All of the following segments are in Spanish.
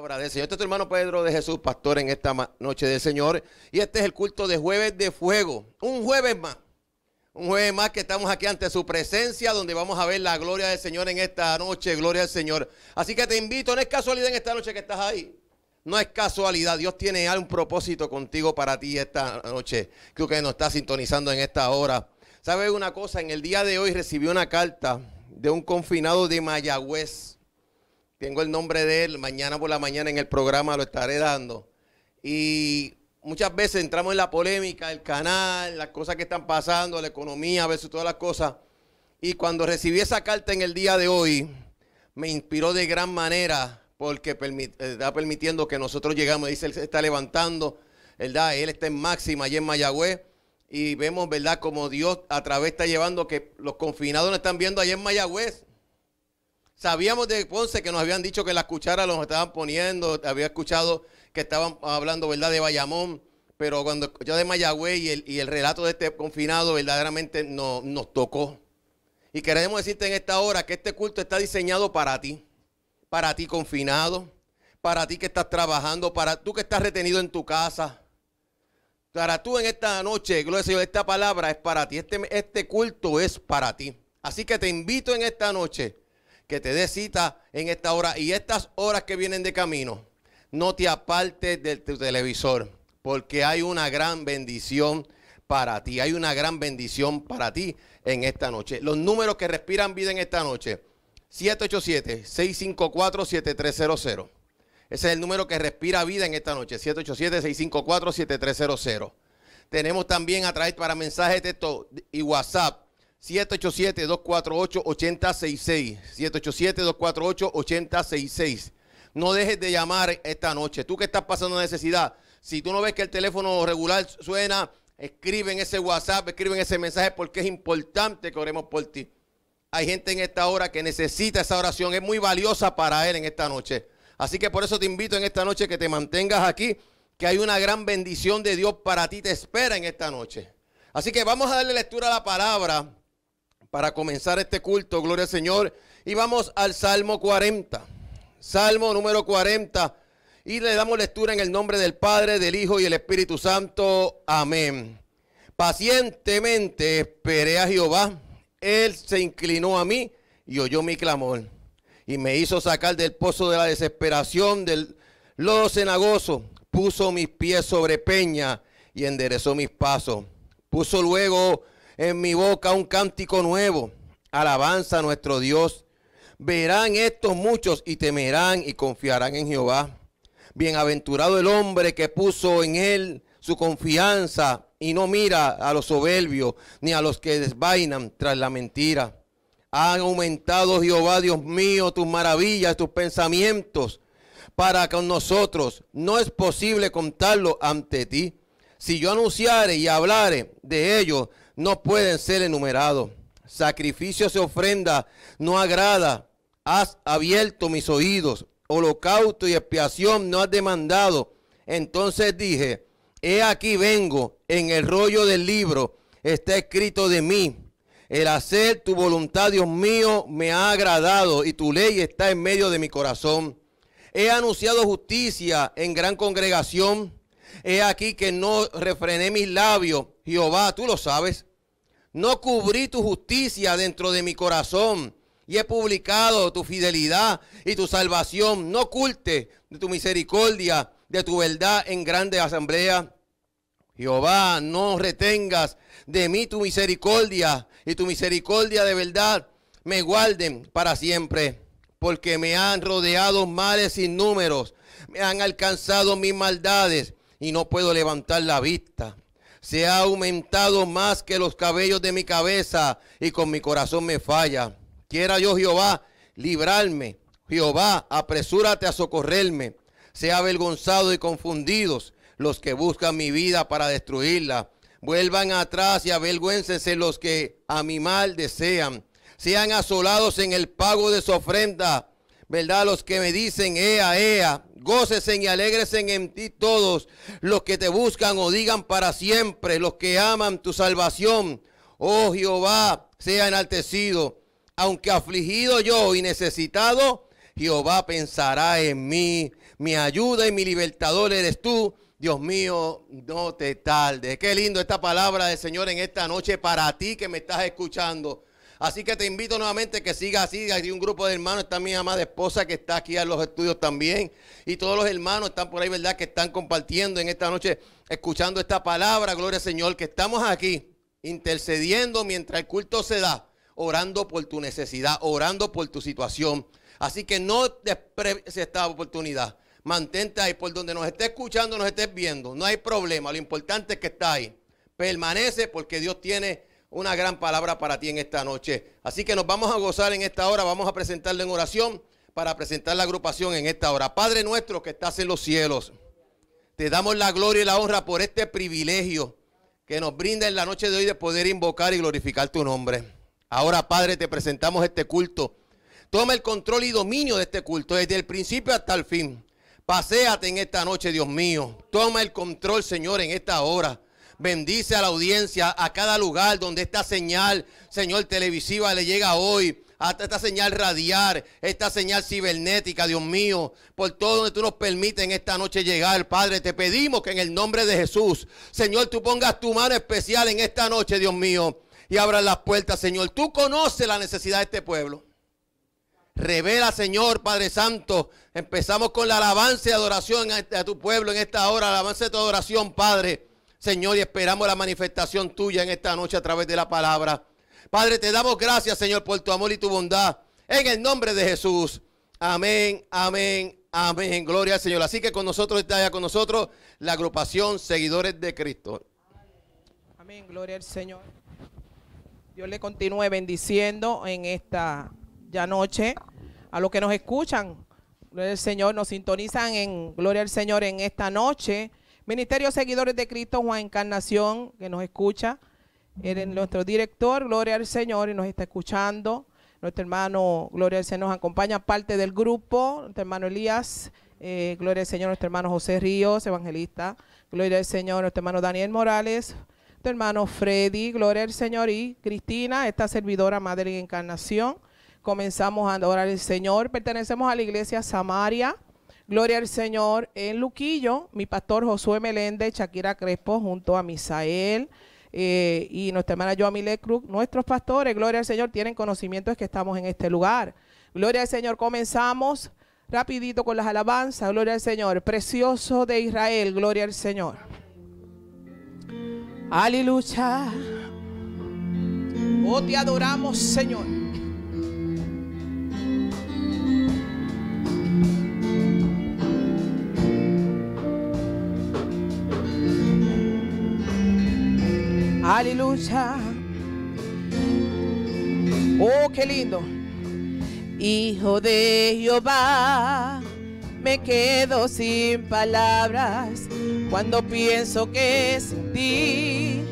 palabra Señor. Este es tu hermano Pedro de Jesús, pastor en esta noche del Señor. Y este es el culto de jueves de fuego. Un jueves más. Un jueves más que estamos aquí ante su presencia, donde vamos a ver la gloria del Señor en esta noche. Gloria al Señor. Así que te invito, no es casualidad en esta noche que estás ahí. No es casualidad. Dios tiene un propósito contigo para ti esta noche. Creo que nos está sintonizando en esta hora. ¿Sabes una cosa? En el día de hoy recibí una carta de un confinado de Mayagüez tengo el nombre de él, mañana por la mañana en el programa lo estaré dando. Y muchas veces entramos en la polémica, el canal, las cosas que están pasando, la economía, a veces todas las cosas. Y cuando recibí esa carta en el día de hoy, me inspiró de gran manera porque eh, está permitiendo que nosotros llegamos. Dice, él se está levantando, ¿verdad? Él está en máxima allí en Mayagüez. Y vemos, ¿verdad?, como Dios a través está llevando que los confinados nos están viendo allí en Mayagüez. Sabíamos de Ponce que nos habían dicho que la cuchara los estaban poniendo, había escuchado que estaban hablando, ¿verdad?, de Bayamón, pero cuando escuché de Mayagüey y el, relato de este confinado verdaderamente nos tocó. Y queremos decirte en esta hora que este culto está diseñado para ti, para ti confinado, para ti que estás trabajando, para tú que estás retenido en tu casa. Para tú en esta noche, gloria Señor, esta palabra es para ti, este, este culto es para ti. Así que te invito en esta noche que te dé cita en esta hora y estas horas que vienen de camino, no te apartes de tu televisor, porque hay una gran bendición para ti, hay una gran bendición para ti en esta noche. Los números que respiran vida en esta noche, 787-654-7300. Ese es el número que respira vida en esta noche, 787-654-7300. Tenemos también a través para mensajes de texto y WhatsApp 787-248-8066. 787-248-8066. No dejes de llamar esta noche. Tú que estás pasando necesidad, si tú no ves que el teléfono regular suena, escribe en ese WhatsApp, escribe en ese mensaje porque es importante que oremos por ti. Hay gente en esta hora que necesita esa oración, es muy valiosa para él en esta noche. Así que por eso te invito en esta noche que te mantengas aquí, que hay una gran bendición de Dios para ti, te espera en esta noche. Así que vamos a darle lectura a la palabra para comenzar este culto, gloria al Señor. Y vamos al Salmo 40. Salmo número 40. Y le damos lectura en el nombre del Padre, del Hijo y el Espíritu Santo. Amén. Pacientemente esperé a Jehová. Él se inclinó a mí y oyó mi clamor. Y me hizo sacar del pozo de la desesperación, del lodo cenagoso. Puso mis pies sobre peña y enderezó mis pasos. Puso luego en mi boca un cántico nuevo. Alabanza a nuestro Dios. Verán estos muchos y temerán y confiarán en Jehová. Bienaventurado el hombre que puso en él su confianza y no mira a los soberbios ni a los que desvainan tras la mentira. Han aumentado Jehová, Dios mío, tus maravillas, tus pensamientos para con nosotros. No es posible contarlo ante ti. Si yo anunciare y hablare de ellos, no pueden ser enumerados. Sacrificios y ofrenda no agrada. Has abierto mis oídos. Holocausto y expiación no has demandado. Entonces dije, he aquí vengo, en el rollo del libro está escrito de mí. El hacer tu voluntad, Dios mío, me ha agradado y tu ley está en medio de mi corazón. He anunciado justicia en gran congregación. He aquí que no refrené mis labios. Jehová, tú lo sabes. No cubrí tu justicia dentro de mi corazón y he publicado tu fidelidad y tu salvación. No oculte de tu misericordia, de tu verdad en grande asamblea. Jehová, no retengas de mí tu misericordia y tu misericordia de verdad me guarden para siempre, porque me han rodeado males sin números, me han alcanzado mis maldades y no puedo levantar la vista. Se ha aumentado más que los cabellos de mi cabeza y con mi corazón me falla. Quiera yo Jehová librarme. Jehová, apresúrate a socorrerme. Sea avergonzado y confundidos los que buscan mi vida para destruirla. Vuelvan atrás y avergüéncense los que a mi mal desean. Sean asolados en el pago de su ofrenda ¿verdad? Los que me dicen, ea, ea, gócesen y alegresen en ti todos los que te buscan o digan para siempre, los que aman tu salvación. Oh Jehová, sea enaltecido. Aunque afligido yo y necesitado, Jehová pensará en mí. Mi ayuda y mi libertador eres tú. Dios mío, no te tarde. Qué lindo esta palabra del Señor en esta noche para ti que me estás escuchando. Así que te invito nuevamente que siga así. Hay un grupo de hermanos, está mi amada esposa que está aquí en los estudios también. Y todos los hermanos están por ahí, ¿verdad? Que están compartiendo en esta noche, escuchando esta palabra. Gloria al Señor, que estamos aquí intercediendo mientras el culto se da, orando por tu necesidad, orando por tu situación. Así que no desprecies esta oportunidad. Mantente ahí por donde nos estés escuchando, nos estés viendo. No hay problema. Lo importante es que está ahí. Permanece porque Dios tiene una gran palabra para ti en esta noche. Así que nos vamos a gozar en esta hora. Vamos a presentarle en oración para presentar la agrupación en esta hora. Padre nuestro que estás en los cielos, te damos la gloria y la honra por este privilegio que nos brinda en la noche de hoy de poder invocar y glorificar tu nombre. Ahora, Padre, te presentamos este culto. Toma el control y dominio de este culto desde el principio hasta el fin. Paseate en esta noche, Dios mío. Toma el control, Señor, en esta hora. Bendice a la audiencia, a cada lugar donde esta señal, Señor, televisiva le llega hoy hasta esta señal radiar, esta señal cibernética, Dios mío, por todo donde tú nos permites en esta noche llegar, Padre, te pedimos que en el nombre de Jesús, Señor, tú pongas tu mano especial en esta noche, Dios mío, y abras las puertas, Señor. Tú conoces la necesidad de este pueblo. Revela, Señor, Padre Santo. Empezamos con la alabanza y adoración a, tu pueblo en esta hora, alabanza de tu adoración, Padre. Señor, y esperamos la manifestación tuya en esta noche a través de la palabra. Padre, te damos gracias, Señor, por tu amor y tu bondad. En el nombre de Jesús. Amén, amén, amén. Gloria al Señor. Así que con nosotros está ya con nosotros la agrupación Seguidores de Cristo. Amén, gloria al Señor. Dios le continúe bendiciendo en esta ya noche a los que nos escuchan. Gloria al Señor, nos sintonizan en Gloria al Señor en esta noche. Ministerio Seguidores de Cristo, Juan Encarnación, que nos escucha. Eres nuestro director, Gloria al Señor, y nos está escuchando. Nuestro hermano, Gloria al Señor, nos acompaña parte del grupo. Nuestro hermano Elías, eh, Gloria al Señor, nuestro hermano José Ríos, evangelista. Gloria al Señor, nuestro hermano Daniel Morales, nuestro hermano Freddy, Gloria al Señor, y Cristina, esta servidora, Madre y Encarnación. Comenzamos a adorar al Señor. Pertenecemos a la iglesia Samaria. Gloria al Señor en Luquillo, mi pastor Josué Meléndez, Shakira Crespo, junto a Misael eh, y nuestra hermana Joamile Cruz, nuestros pastores, gloria al Señor, tienen conocimiento de que estamos en este lugar. Gloria al Señor, comenzamos rapidito con las alabanzas, gloria al Señor, precioso de Israel, gloria al Señor. Aleluya. Oh, te adoramos, Señor. Aleluya. Oh, qué lindo. Hijo de Jehová, me quedo sin palabras cuando pienso que sin ti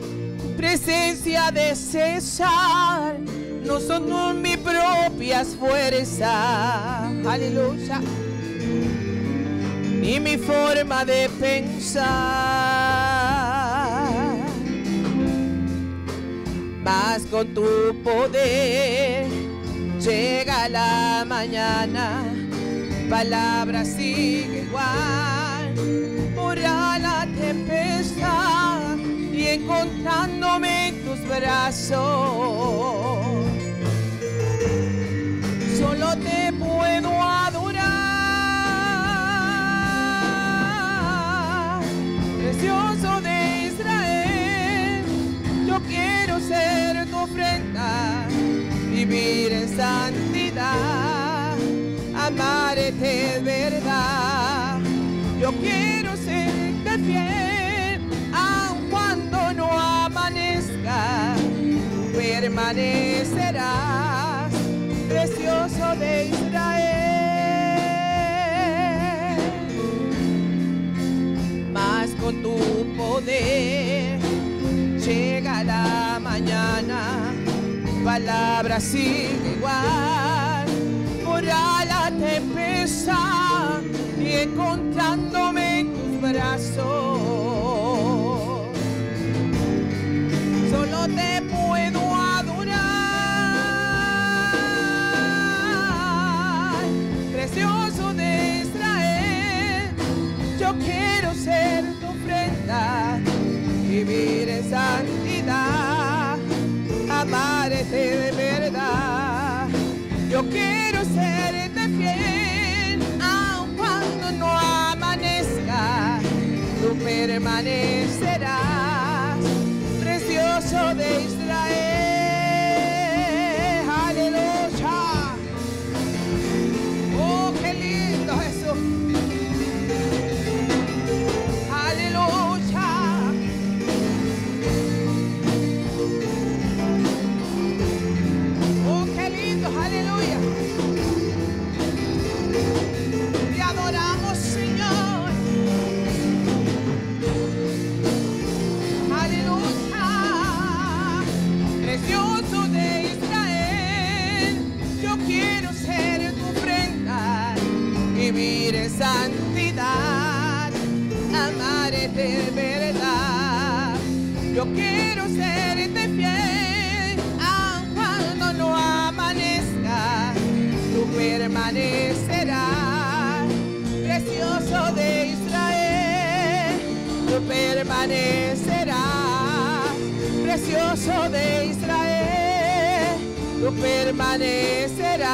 presencia de César no son mis propias fuerzas. Aleluya. Ni mi forma de pensar más con tu poder. Llega la mañana, palabra sigue igual, por la tempestad y encontrándome en tus brazos, solo te puedo adorar, ser tu ofrenda, vivir en santidad, amarte verdad. Yo quiero serte fiel, aun cuando no amanezca, permanecerás, precioso de Israel. Más con tu poder palabra sigue igual, por la tempestad y encontrándome en tus brazos. Solo te puedo adorar, precioso de Israel, Yo quiero ser tu ofrenda, vivir en amarte de verdad. Yo quiero serte fiel, aun cuando no amanezca, tú permanecerás, permanecerás, precioso de Israel, tú permanecerás,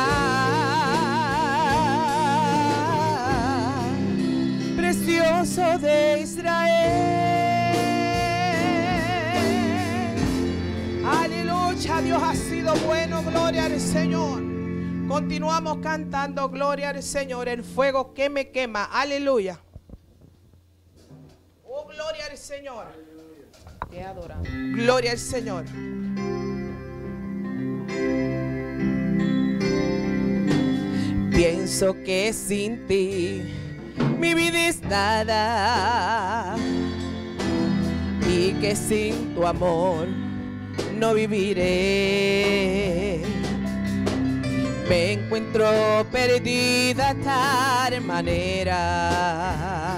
precioso de Israel. Aleluya, Dios ha sido bueno, gloria al Señor. Continuamos cantando, gloria al Señor, el fuego que me quema, aleluya. Señor. Te adoramos. Gloria al Señor. Pienso que sin ti mi vida es nada y que sin tu amor no viviré. Me encuentro perdida de tal manera.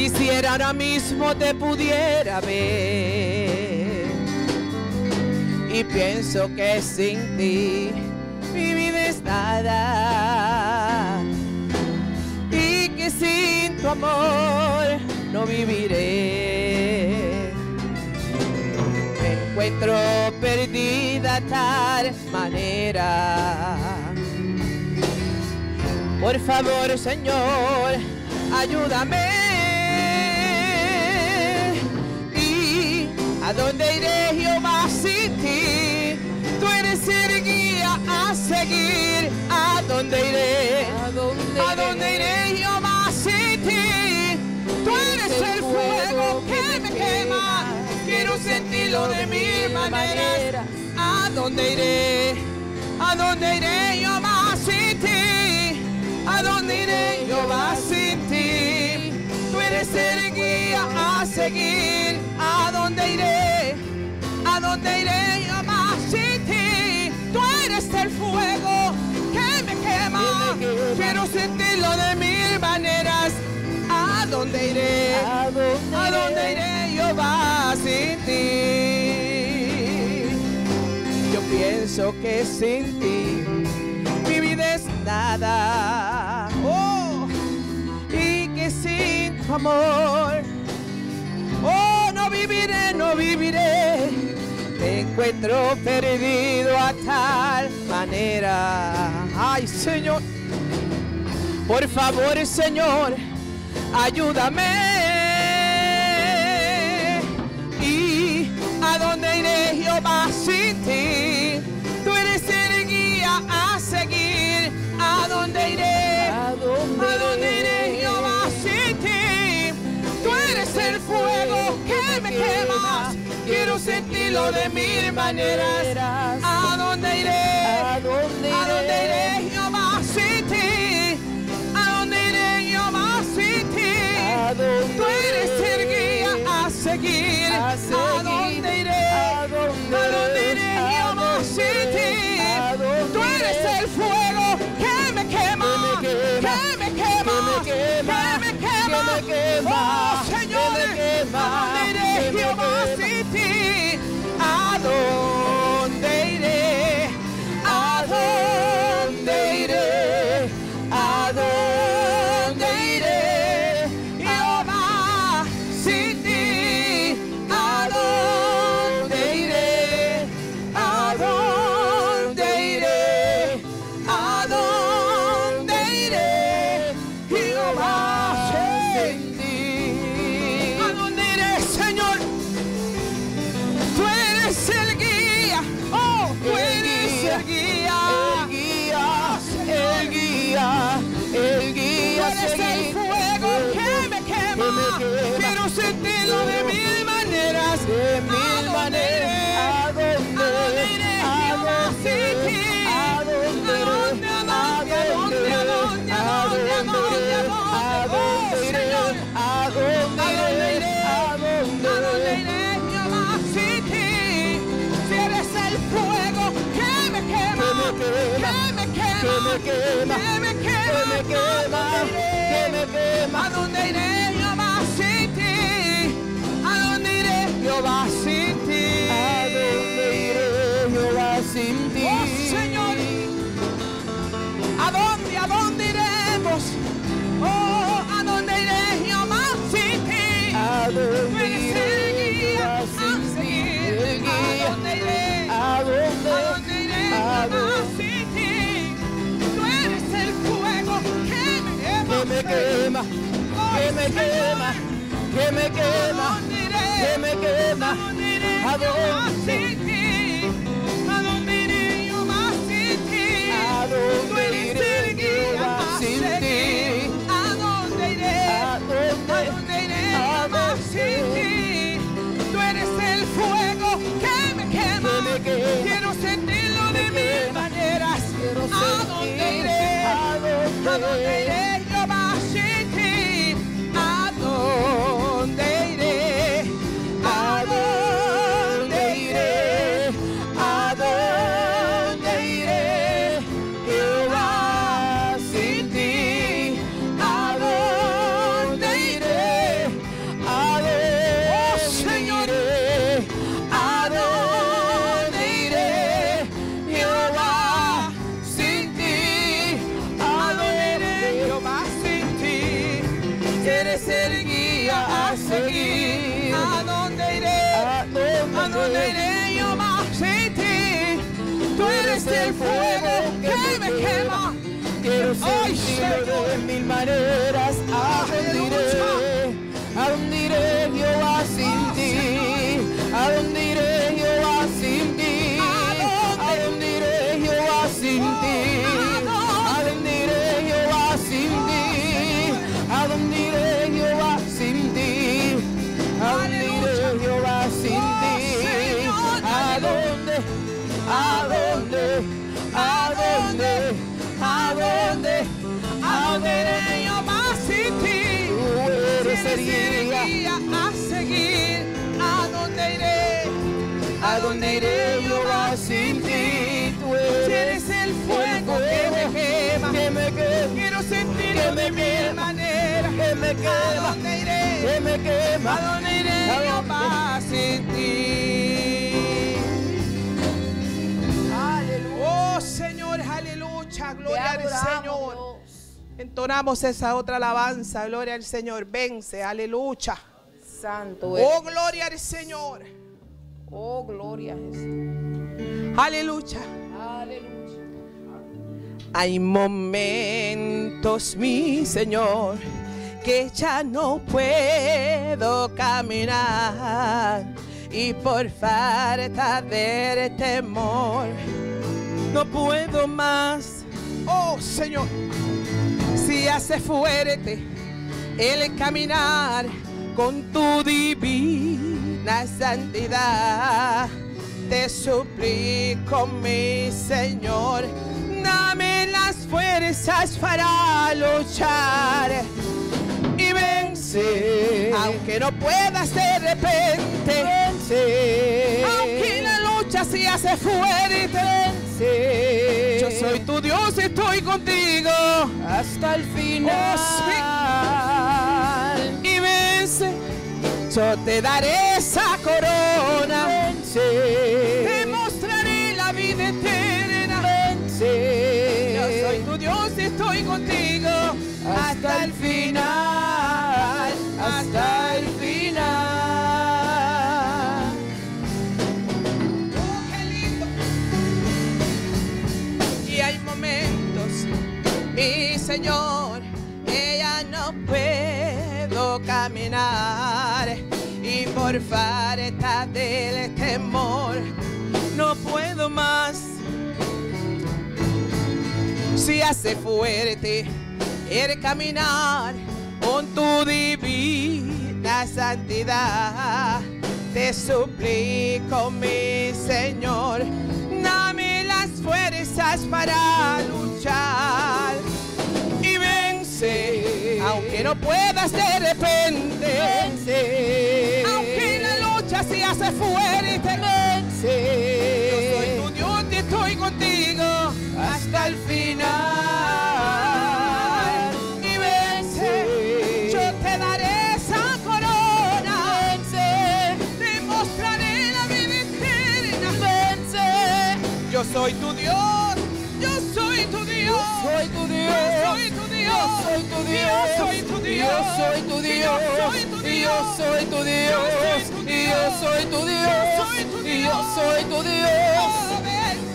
Quisiera ahora mismo te pudiera ver. Y pienso que sin ti mi vida es nada. Y que sin tu amor no viviré. Me encuentro perdida tal manera. Por favor, Señor, ayúdame. Iré, Jehová, sin ti? Tú eres el guía a seguir. ¿A dónde iré? ¿A dónde ¿A dónde iré, Jehová, sin ti? Tú eres el fuego que me quema. Quiero sentirlo de mil maneras. ¿A dónde iré? ¿A dónde iré, Jehová, sin ti? ¿A dónde iré, Jehová, sin ti? Tú eres el guía a seguir. ¿A dónde iré? ¿A dónde iré, Jehová, sin ti? Tú eres el fuego que me quema. Quiero sentirlo de mil maneras. ¿A dónde iré? ¿A dónde ¿A dónde iré, Jehová, sin ti? Yo pienso que sin ti mi vida es nada. Oh, y que sin tu amor, oh, no viviré, no viviré. Me encuentro perdido a tal manera. Ay, Señor, por favor, Señor, ayúdame. ¿Y a dónde iré, Jehová, sin ti? Sentirlo de mil maneras. ¿A dónde iré? ¿A dónde ¿A dónde iré? iré, Jehová, sin ti? ¿A dónde iré, Jehová, sin ti? ¿A Tú eres el guía a seguir. A ¿A dónde iré? ¿A dónde? ¿A iré, ¿A Jehová, dónde? sin ti? ¿A Tú eres el fuego que me quema. Que me quema. Que me quema. Que me quema. quema, que me quema, a dónde iré ¿A dónde? Ti. Oh Señor, aleluya, gloria al Señor. Entonamos esa otra alabanza, gloria al Señor, vence, aleluya. Santo eres. Oh, gloria al Señor. Oh, gloria a Jesús. Aleluya. Aleluya. Hay momentos, mi Señor que ya no puedo caminar y por falta de temor no puedo más. Oh Señor, si hace fuerte el caminar con tu divina santidad, te suplico mi Señor, dame las fuerzas para luchar aunque no puedas de repente. Aunque la lucha se hace fuerte. Yo soy tu Dios y estoy contigo. Hasta el oh, final. Y vence. Yo te daré esa corona. Te mostraré la vida eterna. Yo soy tu Dios, y estoy contigo. Hasta el final, hasta el final. Uh, y hay momentos, mi Señor, que ya no puedo caminar. Y por falta del temor no puedo más se hace fuerte el caminar con tu divina santidad. Te suplico, mi Señor, dame las fuerzas para luchar y vence, aunque no puedas de repente, aunque la lucha se hace fuerte, Vence. yo soy tu hasta el final. Y vence, yo te daré esa corona, Vence. te mostraré la vida eterna. Vence. Yo soy tu Dios, yo soy tu Dios. Soy tu Dios. Yo soy tu Dios. Yo soy tu Dios. Yo soy tu Dios. Yo soy tu Dios. yo soy tu Y yo soy tu Dios. Yo soy tu Dios. Yo soy tu Dios.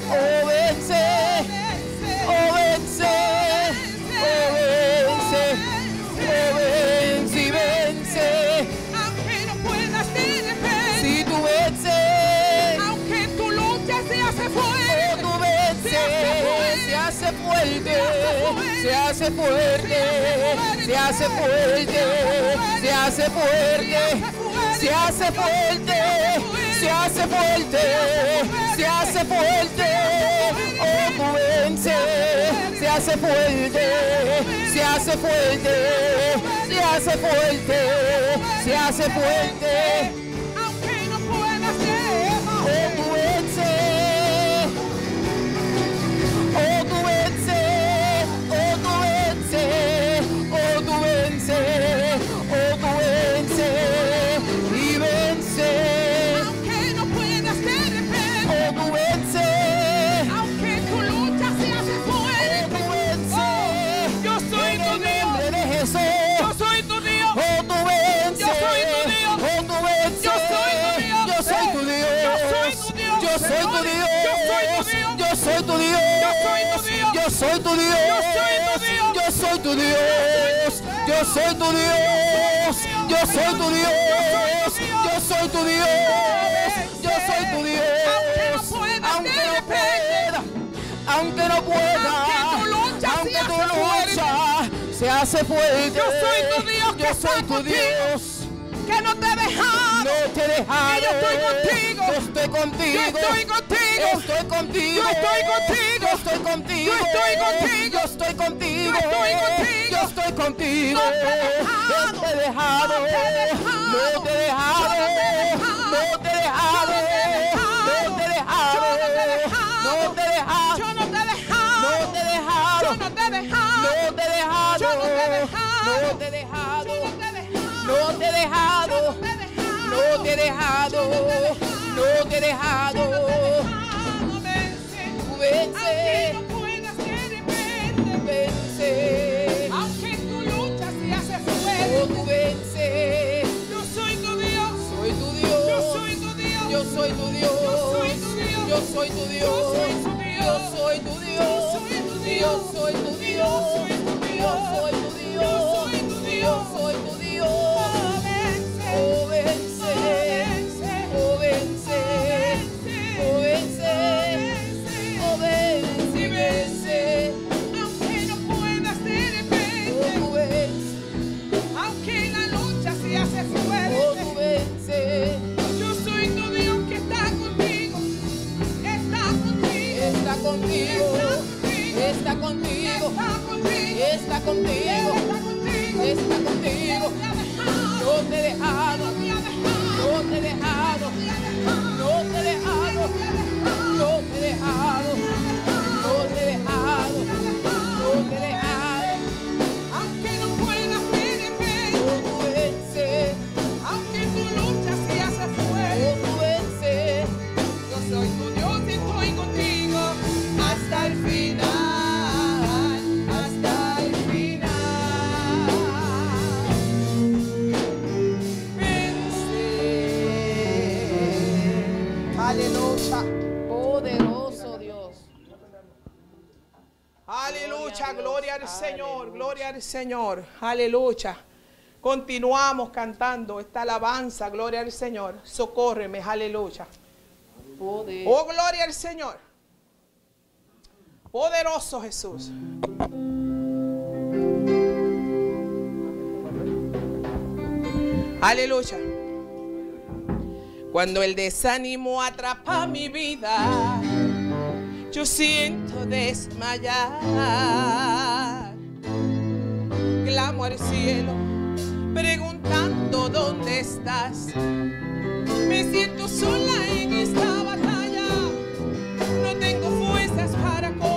Oh, vence. Se hace fuerte, tú vences, se hace fuerte, se hace fuerte, se hace fuerte, se hace fuerte, se hace fuerte, oh se hace fuerte, se hace fuerte, se hace fuerte, se hace fuerte, yo soy tu Dios, Yo soy tu Dios. yo soy tu Dios, yo soy tu Dios, yo soy tu Dios, yo soy tu Dios, Aunque no pueda, aunque no pueda, Aunque tu lucha aunque se hace fuerte, Yo soy tu Dios yo soy tu. Dios. Que no te he dejado. No te he dejado. yo estoy contigo. Yo estoy contigo. Yo estoy contigo. Yo estoy contigo. Yo estoy contigo. Yo estoy contigo. Yo estoy contigo. Yo estoy contigo. Yo estoy contigo. Yo estoy contigo. No te he dejado. No te he dejado. No te he dejado. No te he dejado. Dejado. No te he dejado. No te he dejado. Tú vences. Aunque no puedas de repente, Vences. aunque tu lucha se hace Oh, fuerte, tú vences. yo soy tu Dios. Soy tu Dios. Yo soy tu Dios. Yo soy tu Dios. Yo soy tu Dios. Yo soy tu Dios. Yo soy tu Dios. Yo soy tu Dios. Yo soy tu Dios. Yo soy tu Dios. vencer. Señor, aleluya. Continuamos cantando esta alabanza, gloria al Señor. Socórreme, aleluya. Poder. Oh, gloria al Señor. Poderoso Jesús. Aleluya. Cuando el desánimo atrapa mi vida, yo siento desmayar. Clamo al cielo, preguntando dónde estás. Me siento sola en esta batalla. No tengo fuerzas para continuar.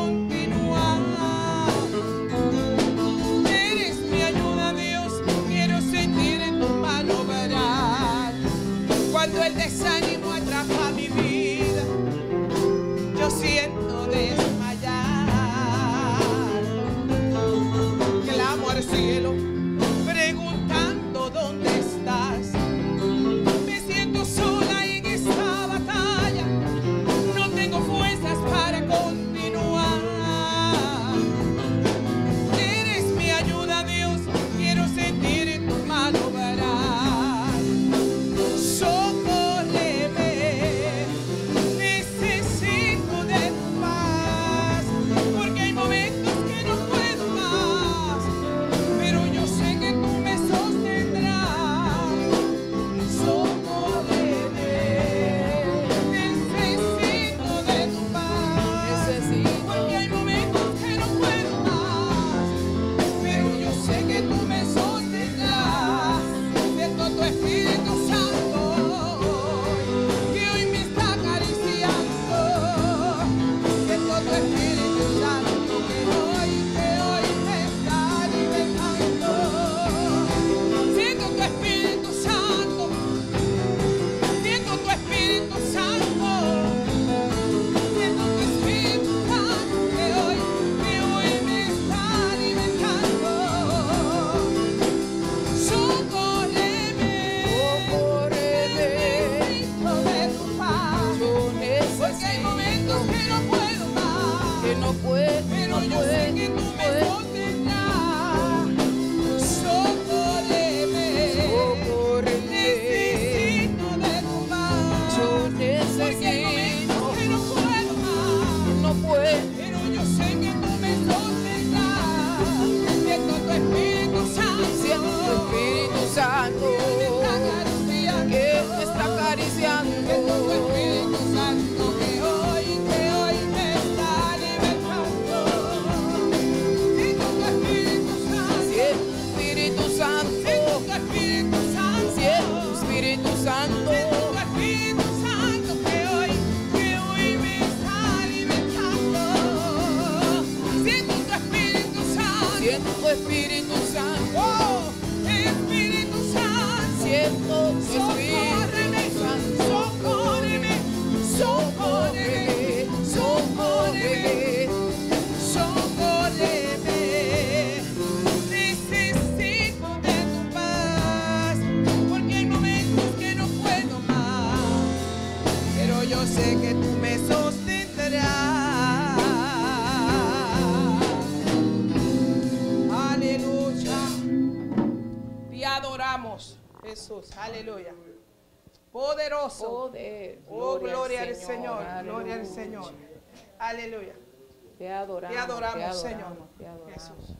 Te adoramos, te Señor. adoramos, te adoramos. Jesús.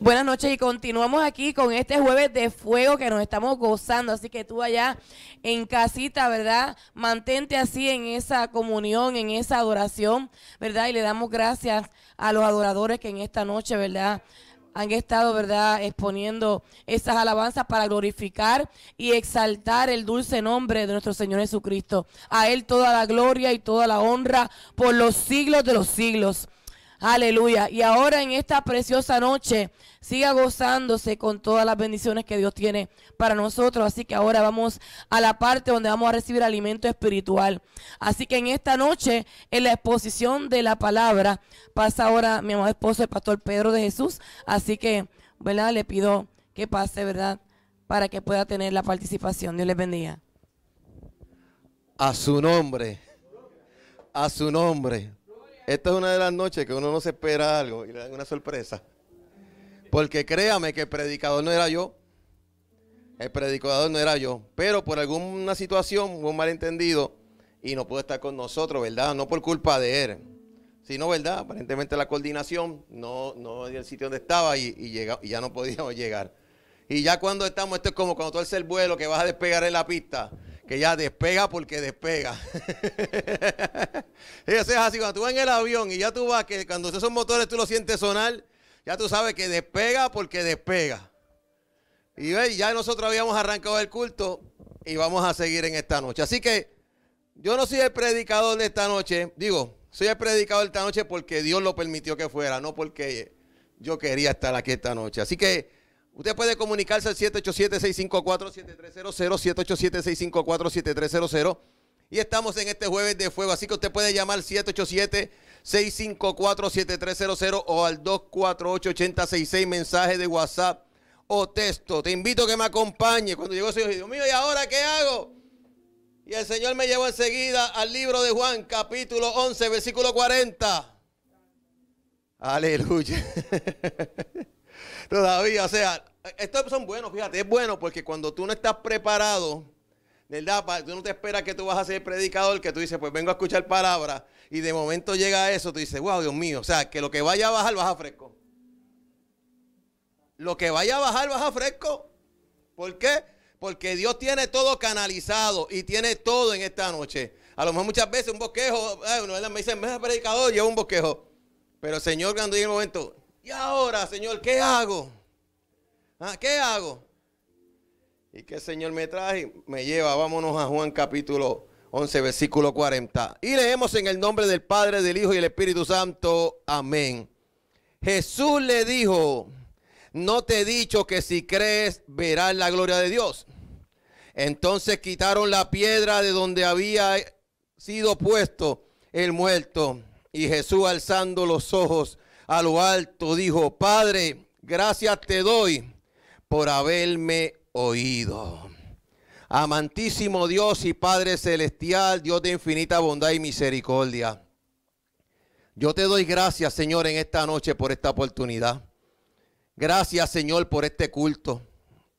Buenas noches y continuamos aquí con este jueves de fuego que nos estamos gozando. Así que tú allá en casita, ¿verdad? Mantente así en esa comunión, en esa adoración, ¿verdad? Y le damos gracias a los adoradores que en esta noche, ¿verdad? Han estado, ¿verdad? Exponiendo esas alabanzas para glorificar y exaltar el dulce nombre de nuestro Señor Jesucristo. A Él toda la gloria y toda la honra por los siglos de los siglos. Aleluya. Y ahora en esta preciosa noche, siga gozándose con todas las bendiciones que Dios tiene para nosotros. Así que ahora vamos a la parte donde vamos a recibir alimento espiritual. Así que en esta noche, en la exposición de la palabra, pasa ahora mi amado esposo, el pastor Pedro de Jesús. Así que, ¿verdad? Le pido que pase, ¿verdad? Para que pueda tener la participación. Dios les bendiga. A su nombre. A su nombre. Esta es una de las noches que uno no se espera algo y le dan una sorpresa. Porque créame que el predicador no era yo. El predicador no era yo. Pero por alguna situación, un malentendido, y no pudo estar con nosotros, ¿verdad? No por culpa de él, sino, ¿verdad? Aparentemente la coordinación no, no el sitio donde estaba y, y llega- y ya no podíamos llegar. Y ya cuando estamos, esto es como cuando tú haces el vuelo que vas a despegar en la pista, que ya despega porque despega. Eso es así, cuando tú vas en el avión y ya tú vas, que cuando esos motores tú los sientes sonar, ya tú sabes que despega porque despega. Y ya nosotros habíamos arrancado el culto y vamos a seguir en esta noche. Así que yo no soy el predicador de esta noche, digo, soy el predicador de esta noche porque Dios lo permitió que fuera, no porque yo quería estar aquí esta noche. Así que usted puede comunicarse al 787-654-7300, 787-654-7300. Y estamos en este jueves de fuego, así que usted puede llamar al 787-654-7300 o al 248-8066, mensaje de WhatsApp o texto. Te invito a que me acompañe. Cuando llegó ese Dios, Dios mío, ¿y ahora qué hago? Y el Señor me llevó enseguida al libro de Juan, capítulo 11, versículo 40. Aleluya. Todavía, o sea, estos son buenos, fíjate, es bueno porque cuando tú no estás preparado, ¿verdad? Tú no te esperas que tú vas a ser predicador, que tú dices, pues vengo a escuchar palabras, y de momento llega eso, tú dices, wow, Dios mío, o sea, que lo que vaya a bajar, baja fresco. Lo que vaya a bajar, baja fresco. ¿Por qué? Porque Dios tiene todo canalizado y tiene todo en esta noche. A lo mejor muchas veces un bosquejo, ¿verdad? me dicen, me predicador, llevo un bosquejo. Pero Señor cuando llega el momento, ¿y ahora, Señor, qué hago? Ah, ¿Qué hago? ¿Y qué Señor me trae? Me lleva, vámonos a Juan capítulo 11, versículo 40. Y leemos en el nombre del Padre, del Hijo y del Espíritu Santo. Amén. Jesús le dijo, no te he dicho que si crees verás la gloria de Dios. Entonces quitaron la piedra de donde había sido puesto el muerto. Y Jesús alzando los ojos a lo alto dijo, Padre, gracias te doy por haberme oído. Amantísimo Dios y Padre celestial, Dios de infinita bondad y misericordia. Yo te doy gracias, Señor, en esta noche por esta oportunidad. Gracias, Señor, por este culto.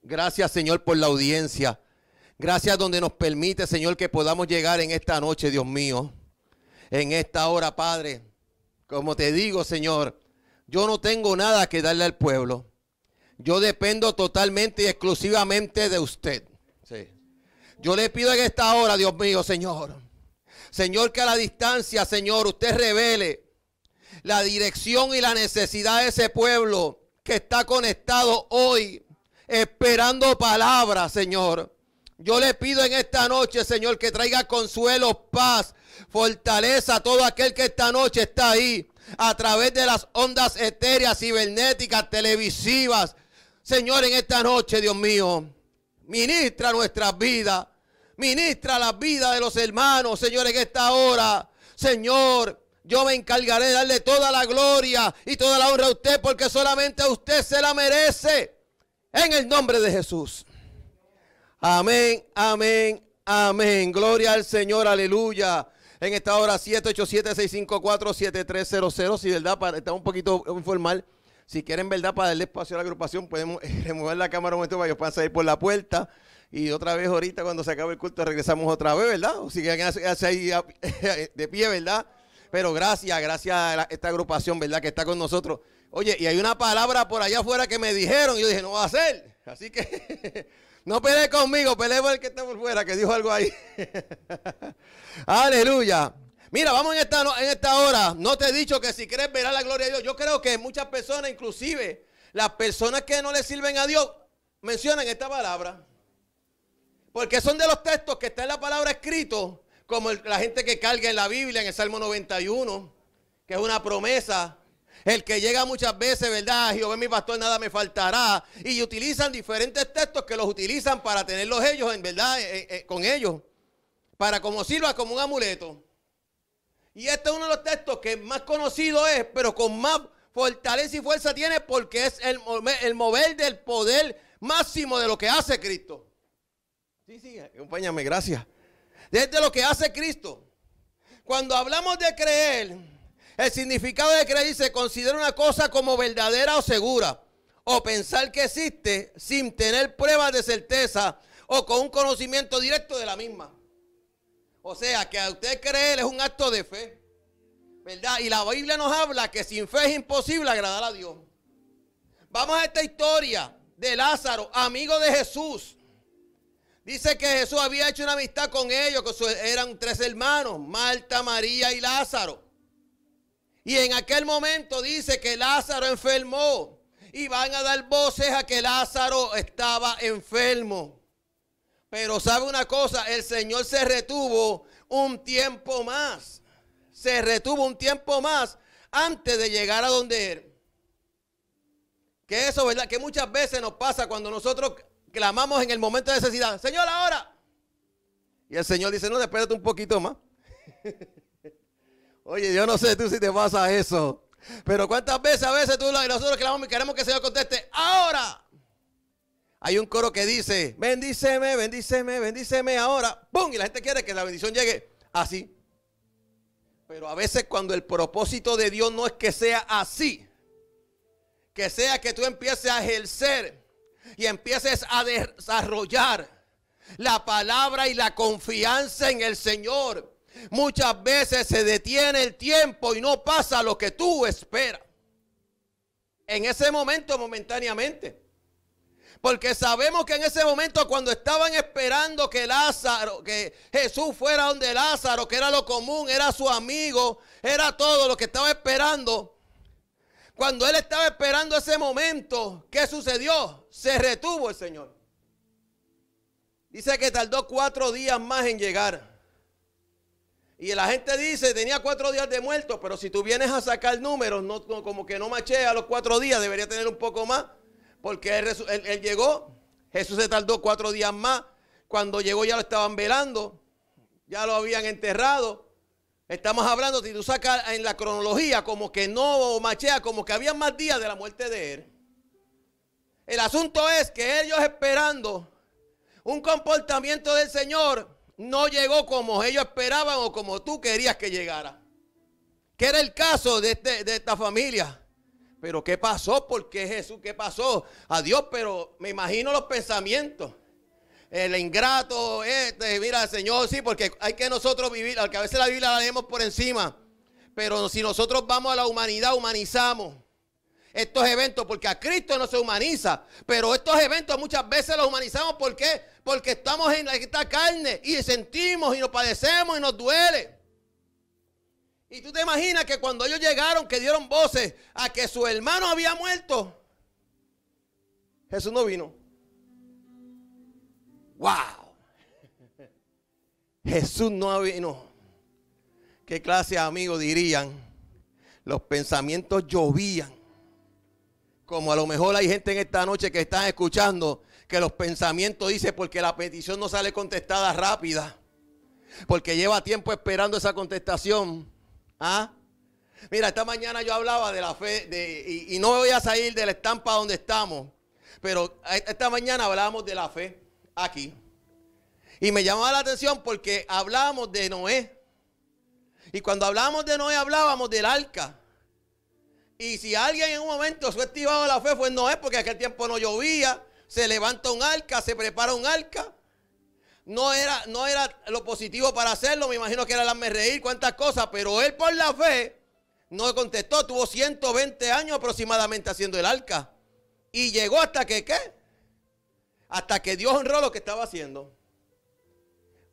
Gracias, Señor, por la audiencia. Gracias donde nos permite, Señor, que podamos llegar en esta noche, Dios mío. En esta hora, Padre. Como te digo, Señor, yo no tengo nada que darle al pueblo. Yo dependo totalmente y exclusivamente de usted. Sí. Yo le pido en esta hora, Dios mío, Señor. Señor, que a la distancia, Señor, usted revele la dirección y la necesidad de ese pueblo que está conectado hoy, esperando palabras, Señor. Yo le pido en esta noche, Señor, que traiga consuelo, paz, fortaleza a todo aquel que esta noche está ahí, a través de las ondas etéreas, cibernéticas, televisivas. Señor, en esta noche, Dios mío, ministra nuestras vidas, ministra las vidas de los hermanos, Señor, en esta hora. Señor, yo me encargaré de darle toda la gloria y toda la honra a usted, porque solamente usted se la merece. En el nombre de Jesús. Amén, amén, amén. Gloria al Señor, aleluya. En esta hora 787-654-7300. Si verdad, para, está un poquito informal. Si quieren, verdad, para darle espacio a la agrupación, podemos eh, remover la cámara un momento para que puedan salir por la puerta. Y otra vez ahorita, cuando se acabe el culto, regresamos otra vez, ¿verdad? O si quieren hacer de pie, ¿verdad? Pero gracias, gracias a la- esta agrupación, ¿verdad? Que está con nosotros. Oye, y hay una palabra por allá afuera que me dijeron. Y yo dije, no va a ser. Así que no pelee conmigo, pelee por el que está por fuera, que dijo algo ahí. Aleluya. Mira, vamos en esta, en esta hora. No te he dicho que si quieres verás la gloria de Dios. Yo creo que muchas personas, inclusive las personas que no le sirven a Dios, mencionan esta palabra. Porque son de los textos que está en la palabra escrito, como la gente que carga en la Biblia, en el Salmo 91, que es una promesa. El que llega muchas veces, ¿verdad? Jehová mi pastor, nada me faltará. Y utilizan diferentes textos que los utilizan para tenerlos ellos, en verdad, eh, eh, con ellos. Para como sirva como un amuleto. Y este es uno de los textos que más conocido es, pero con más fortaleza y fuerza tiene porque es el, el mover del poder máximo de lo que hace Cristo. Sí, sí, acompáñame, gracias. Desde lo que hace Cristo. Cuando hablamos de creer, el significado de creer se considera una cosa como verdadera o segura. O pensar que existe sin tener pruebas de certeza o con un conocimiento directo de la misma. O sea, que a usted creer es un acto de fe. ¿Verdad? Y la Biblia nos habla que sin fe es imposible agradar a Dios. Vamos a esta historia de Lázaro, amigo de Jesús. Dice que Jesús había hecho una amistad con ellos, que eran tres hermanos, Marta, María y Lázaro. Y en aquel momento dice que Lázaro enfermó. Y van a dar voces a que Lázaro estaba enfermo. Pero sabe una cosa, el Señor se retuvo un tiempo más. Se retuvo un tiempo más antes de llegar a donde él. Que eso, ¿verdad? Que muchas veces nos pasa cuando nosotros clamamos en el momento de necesidad. Señor, ahora. Y el Señor dice, no, espérate un poquito más. Oye, yo no sé tú si te pasa eso. Pero cuántas veces a veces tú y nosotros clamamos y queremos que el Señor conteste, ahora. Hay un coro que dice, bendíceme, bendíceme, bendíceme ahora. ¡Pum! Y la gente quiere que la bendición llegue así. Pero a veces cuando el propósito de Dios no es que sea así, que sea que tú empieces a ejercer y empieces a desarrollar la palabra y la confianza en el Señor. Muchas veces se detiene el tiempo y no pasa lo que tú esperas. En ese momento, momentáneamente. Porque sabemos que en ese momento cuando estaban esperando que Lázaro, que Jesús fuera donde Lázaro, que era lo común, era su amigo, era todo lo que estaba esperando. Cuando él estaba esperando ese momento, ¿qué sucedió? Se retuvo el Señor. Dice que tardó cuatro días más en llegar. Y la gente dice, tenía cuatro días de muerto, pero si tú vienes a sacar números, no, como que no machea los cuatro días, debería tener un poco más. Porque él- él llegó, Jesús se tardó cuatro días más. Cuando llegó ya lo estaban velando, ya lo habían enterrado. Estamos hablando, si tú sacas en la cronología, como que no machea, como que había más días de la muerte de él. El asunto es que ellos esperando un comportamiento del Señor no llegó como ellos esperaban o como tú querías que llegara. Que era el caso de, este- de esta familia. Pero ¿qué pasó? ¿Por qué Jesús? ¿Qué pasó? Adiós, pero me imagino los pensamientos. El ingrato, este, mira, Señor, sí, porque hay que nosotros vivir, aunque a veces la Biblia la leemos por encima, pero si nosotros vamos a la humanidad, humanizamos estos eventos, porque a Cristo no se humaniza, pero estos eventos muchas veces los humanizamos, ¿por qué? Porque estamos en esta carne y sentimos y nos padecemos y nos duele. Y tú te imaginas que cuando ellos llegaron, que dieron voces a que su hermano había muerto, Jesús no vino. ¡Wow! Jesús no vino. ¿Qué clase de amigos dirían? Los pensamientos llovían. Como a lo mejor hay gente en esta noche que están escuchando que los pensamientos dicen porque la petición no sale contestada rápida. Porque lleva tiempo esperando esa contestación. ¿Ah? Mira, esta mañana yo hablaba de la fe de- y, y no voy a salir de la estampa donde estamos. Pero esta mañana hablábamos de la fe aquí. Y me llamaba la atención porque hablábamos de Noé. Y cuando hablábamos de Noé hablábamos del arca. Y si alguien en un momento fue activado la fe fue Noé porque en aquel tiempo no llovía. Se levanta un arca, se prepara un arca. No era, no era lo positivo para hacerlo, me imagino que era el reír, cuántas cosas, pero él por la fe no contestó, tuvo 120 años aproximadamente haciendo el arca. Y llegó hasta que, ¿qué? Hasta que Dios honró lo que estaba haciendo.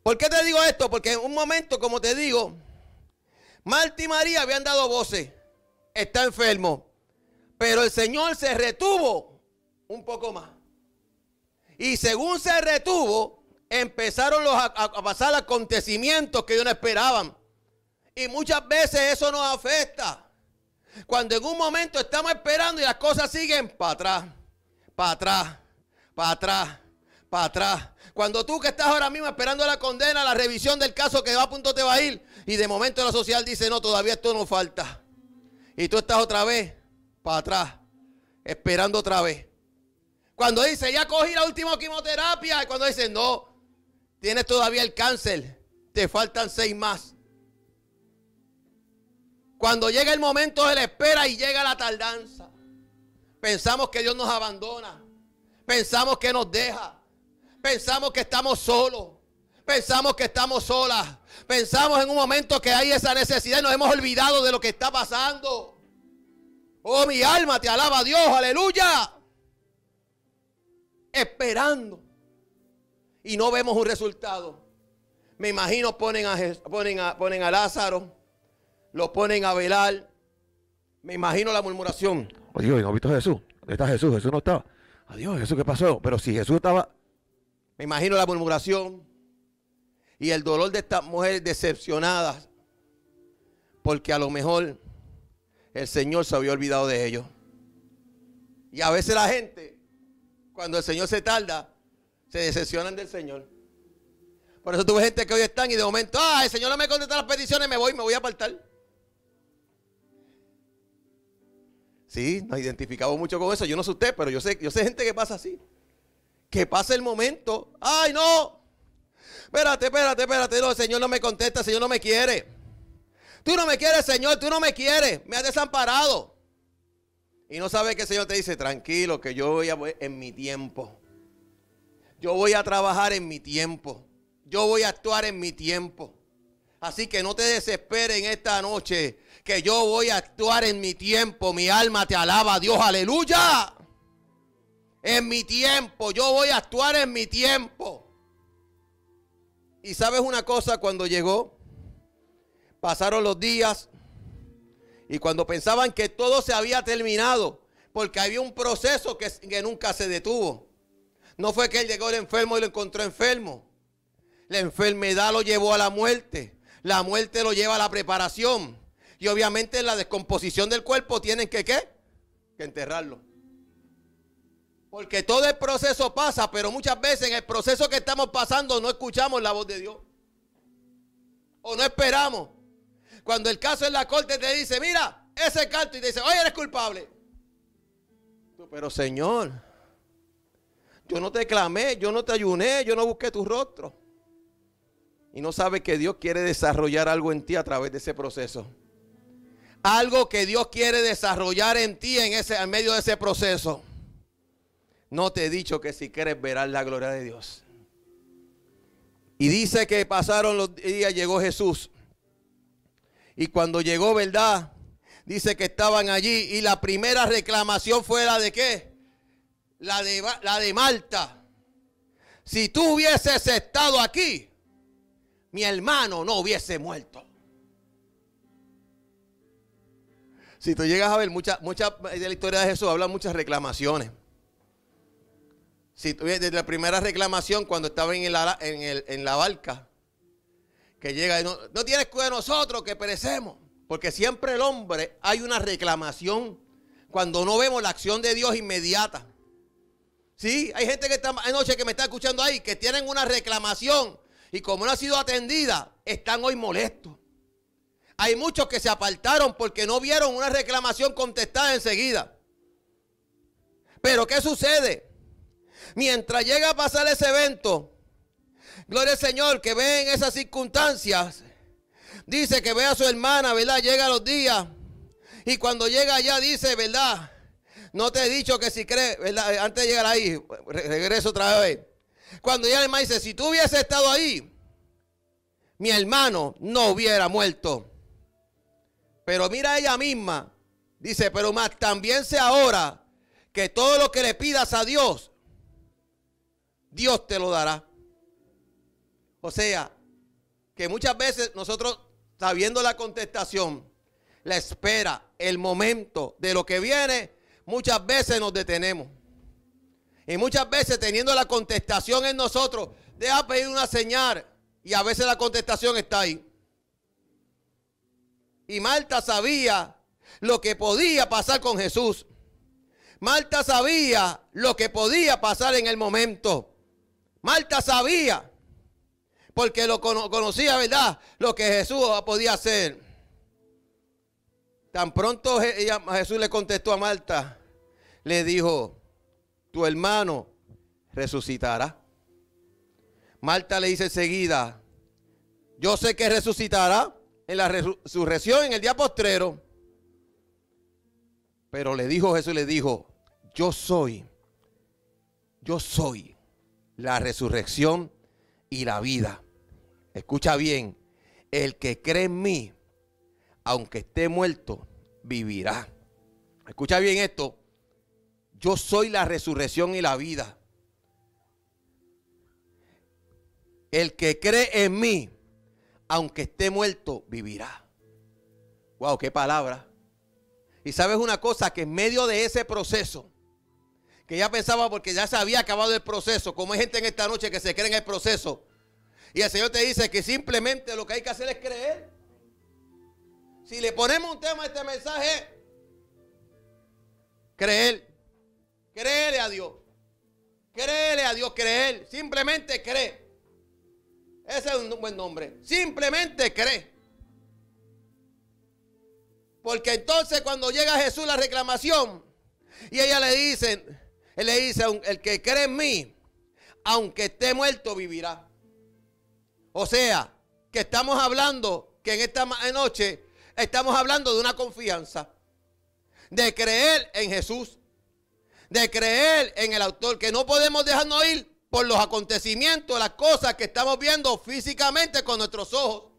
¿Por qué te digo esto? Porque en un momento, como te digo, Marta y María habían dado voces. Está enfermo. Pero el Señor se retuvo un poco más. Y según se retuvo, empezaron los, a, a pasar acontecimientos que ellos no esperaban. Y muchas veces eso nos afecta. Cuando en un momento estamos esperando y las cosas siguen para atrás, para atrás, para atrás, para atrás. Cuando tú que estás ahora mismo esperando la condena, la revisión del caso que va a punto te va a ir, y de momento la social dice, no, todavía esto no falta. Y tú estás otra vez para atrás, esperando otra vez. Cuando dice, ya cogí la última quimioterapia, y cuando dice, no, tienes todavía el cáncer, te faltan seis más. Cuando llega el momento de la espera y llega la tardanza, pensamos que Dios nos abandona, pensamos que nos deja, pensamos que estamos solos, Pensamos que estamos solas. Pensamos en un momento que hay esa necesidad y nos hemos olvidado de lo que está pasando. Oh, mi alma te alaba Dios, aleluya. Esperando. Y no vemos un resultado. Me imagino ponen a, ponen a, ponen a Lázaro, lo ponen a velar. Me imagino la murmuración. Adiós, ¿y ¿no has visto a Jesús? ¿Dónde está Jesús? Jesús no estaba. Adiós, Jesús, ¿qué pasó? Pero si Jesús estaba... Me imagino la murmuración y el dolor de estas mujeres decepcionadas. Porque a lo mejor el Señor se había olvidado de ellos. Y a veces la gente, cuando el Señor se tarda, se decepcionan del Señor. Por eso tuve gente que hoy están y de momento, ah, el Señor no me contesta las peticiones, me voy, me voy a apartar. Sí, nos identificamos mucho con eso. Yo no sé usted, pero yo sé, yo sé gente que pasa así. Que pasa el momento. ¡Ay, no! Espérate, espérate, espérate. No, el Señor no me contesta, el Señor no me quiere. Tú no me quieres, Señor, tú no me quieres. Me has desamparado. Y no sabes que el Señor te dice, tranquilo, que yo voy a en mi tiempo. Yo voy a trabajar en mi tiempo. Yo voy a actuar en mi tiempo. Así que no te desesperes esta noche, que yo voy a actuar en mi tiempo. Mi alma te alaba, Dios, aleluya. En mi tiempo, yo voy a actuar en mi tiempo. Y sabes una cosa, cuando llegó, pasaron los días y cuando pensaban que todo se había terminado, porque había un proceso que, que nunca se detuvo. No fue que él llegó el enfermo y lo encontró enfermo. La enfermedad lo llevó a la muerte. La muerte lo lleva a la preparación. Y obviamente en la descomposición del cuerpo tienen que qué? Que enterrarlo. Porque todo el proceso pasa, pero muchas veces en el proceso que estamos pasando no escuchamos la voz de Dios. O no esperamos. Cuando el caso en la corte te dice, mira, ese canto y te dice, oye, eres culpable. Pero Señor, yo no te clamé, yo no te ayuné, yo no busqué tu rostro. Y no sabes que Dios quiere desarrollar algo en ti a través de ese proceso. Algo que Dios quiere desarrollar en ti en, ese, en medio de ese proceso. No te he dicho que si quieres verás la gloria de Dios. Y dice que pasaron los días, llegó Jesús. Y cuando llegó, ¿verdad? Dice que estaban allí. Y la primera reclamación fue la de qué? La de, la de Malta. Si tú hubieses estado aquí, mi hermano no hubiese muerto. Si tú llegas a ver muchas mucha de la historia de Jesús, hablan muchas reclamaciones. Si desde la primera reclamación, cuando estaba en la, el- en la barca, que llega y no, no tienes cuidado de nosotros que perecemos. Porque siempre el hombre hay una reclamación cuando no vemos la acción de Dios inmediata. Sí, hay gente que está anoche que me está escuchando ahí, que tienen una reclamación y como no ha sido atendida, están hoy molestos. Hay muchos que se apartaron porque no vieron una reclamación contestada enseguida. Pero ¿qué sucede? Mientras llega a pasar ese evento, gloria al Señor, que ve en esas circunstancias, dice que ve a su hermana, ¿verdad? Llega los días y cuando llega allá dice, ¿verdad? No te he dicho que si crees, ¿verdad? Antes de llegar ahí, re- regreso otra vez. Cuando ya el hermano dice, si tú hubieses estado ahí, mi hermano no hubiera muerto. Pero mira ella misma, dice, pero más también sé ahora que todo lo que le pidas a Dios, Dios te lo dará. O sea, que muchas veces nosotros, sabiendo la contestación, la espera, el momento de lo que viene, muchas veces nos detenemos. Y muchas veces teniendo la contestación en nosotros, deja pedir una señal y a veces la contestación está ahí. Y Marta sabía lo que podía pasar con Jesús. Marta sabía lo que podía pasar en el momento. Marta sabía, porque lo cono- conocía, ¿verdad? Lo que Jesús podía hacer. Tan pronto Jesús le contestó a Marta, le dijo, tu hermano resucitará. Marta le dice enseguida, yo sé que resucitará en la resurrección en el día postrero. Pero le dijo Jesús, le dijo, yo soy, yo soy la resurrección y la vida. escucha bien, el que cree en mí, aunque esté muerto, vivirá. Escucha bien esto. Yo soy la resurrección y la vida. El que cree en mí, aunque esté muerto, vivirá. Wow, qué palabra. Y sabes una cosa, que en medio de ese proceso, que ya pensaba porque ya se había acabado el proceso, como hay gente en esta noche que se cree en el proceso, y el Señor te dice que simplemente lo que hay que hacer es creer. Si le ponemos un tema a este mensaje, creer. Créele a Dios. Créele a Dios, creer. Simplemente cree. Ese es un buen nombre. Simplemente cree. Porque entonces cuando llega Jesús la reclamación y ella le dice, él le dice, el que cree en mí, aunque esté muerto, vivirá. O sea, que estamos hablando, que en esta noche estamos hablando de una confianza, de creer en Jesús, de creer en el autor, que no podemos dejarnos ir por los acontecimientos, las cosas que estamos viendo físicamente con nuestros ojos.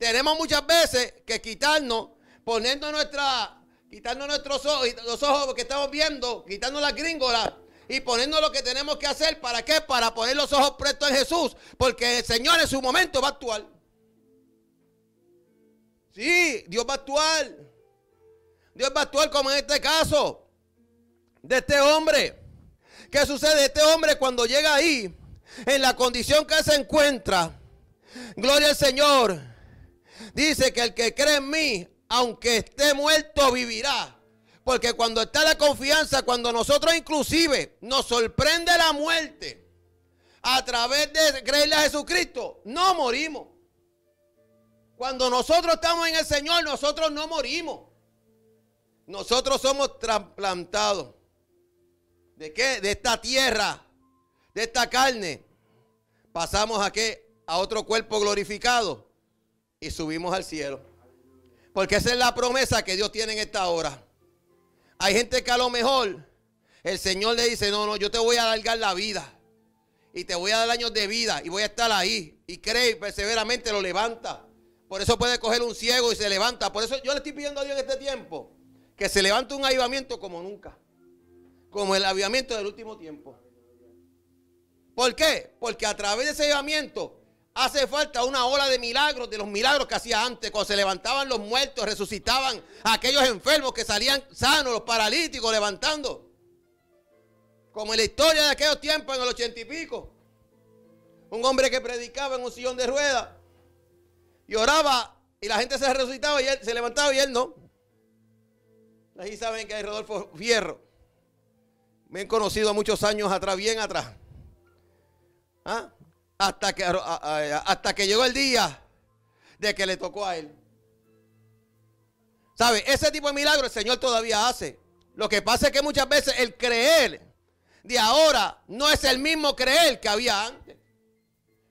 Tenemos muchas veces que quitarnos, poniendo nuestra, quitarnos nuestros ojos, los ojos que estamos viendo, quitarnos las gringolas y poniendo lo que tenemos que hacer. ¿Para qué? Para poner los ojos prestos en Jesús. Porque el Señor en su momento va a actuar. Sí, Dios va a actuar. Dios va a actuar como en este caso de este hombre. ¿Qué sucede? Este hombre cuando llega ahí, en la condición que se encuentra, gloria al Señor, dice que el que cree en mí, aunque esté muerto, vivirá. Porque cuando está la confianza, cuando nosotros inclusive nos sorprende la muerte a través de creerle a Jesucristo, no morimos. Cuando nosotros estamos en el Señor, nosotros no morimos. Nosotros somos trasplantados. ¿De qué? De esta tierra, de esta carne. Pasamos a qué? A otro cuerpo glorificado y subimos al cielo. Porque esa es la promesa que Dios tiene en esta hora. Hay gente que a lo mejor el Señor le dice, no, no, yo te voy a alargar la vida. Y te voy a dar años de vida y voy a estar ahí. Y cree y perseveramente lo levanta. Por eso puede coger un ciego y se levanta. Por eso yo le estoy pidiendo a Dios en este tiempo que se levante un avivamiento como nunca. Como el avivamiento del último tiempo. ¿Por qué? Porque a través de ese avivamiento hace falta una ola de milagros, de los milagros que hacía antes, cuando se levantaban los muertos, resucitaban a aquellos enfermos que salían sanos, los paralíticos levantando. Como en la historia de aquellos tiempos, en el ochenta y pico. Un hombre que predicaba en un sillón de ruedas y oraba y la gente se resucitaba y él se levantaba y él no. Ahí saben que hay Rodolfo Fierro. Me han conocido muchos años atrás, bien atrás. ¿Ah? Hasta, que, hasta que llegó el día de que le tocó a él. ¿Sabe? Ese tipo de milagro el Señor todavía hace. Lo que pasa es que muchas veces el creer de ahora no es el mismo creer que había antes.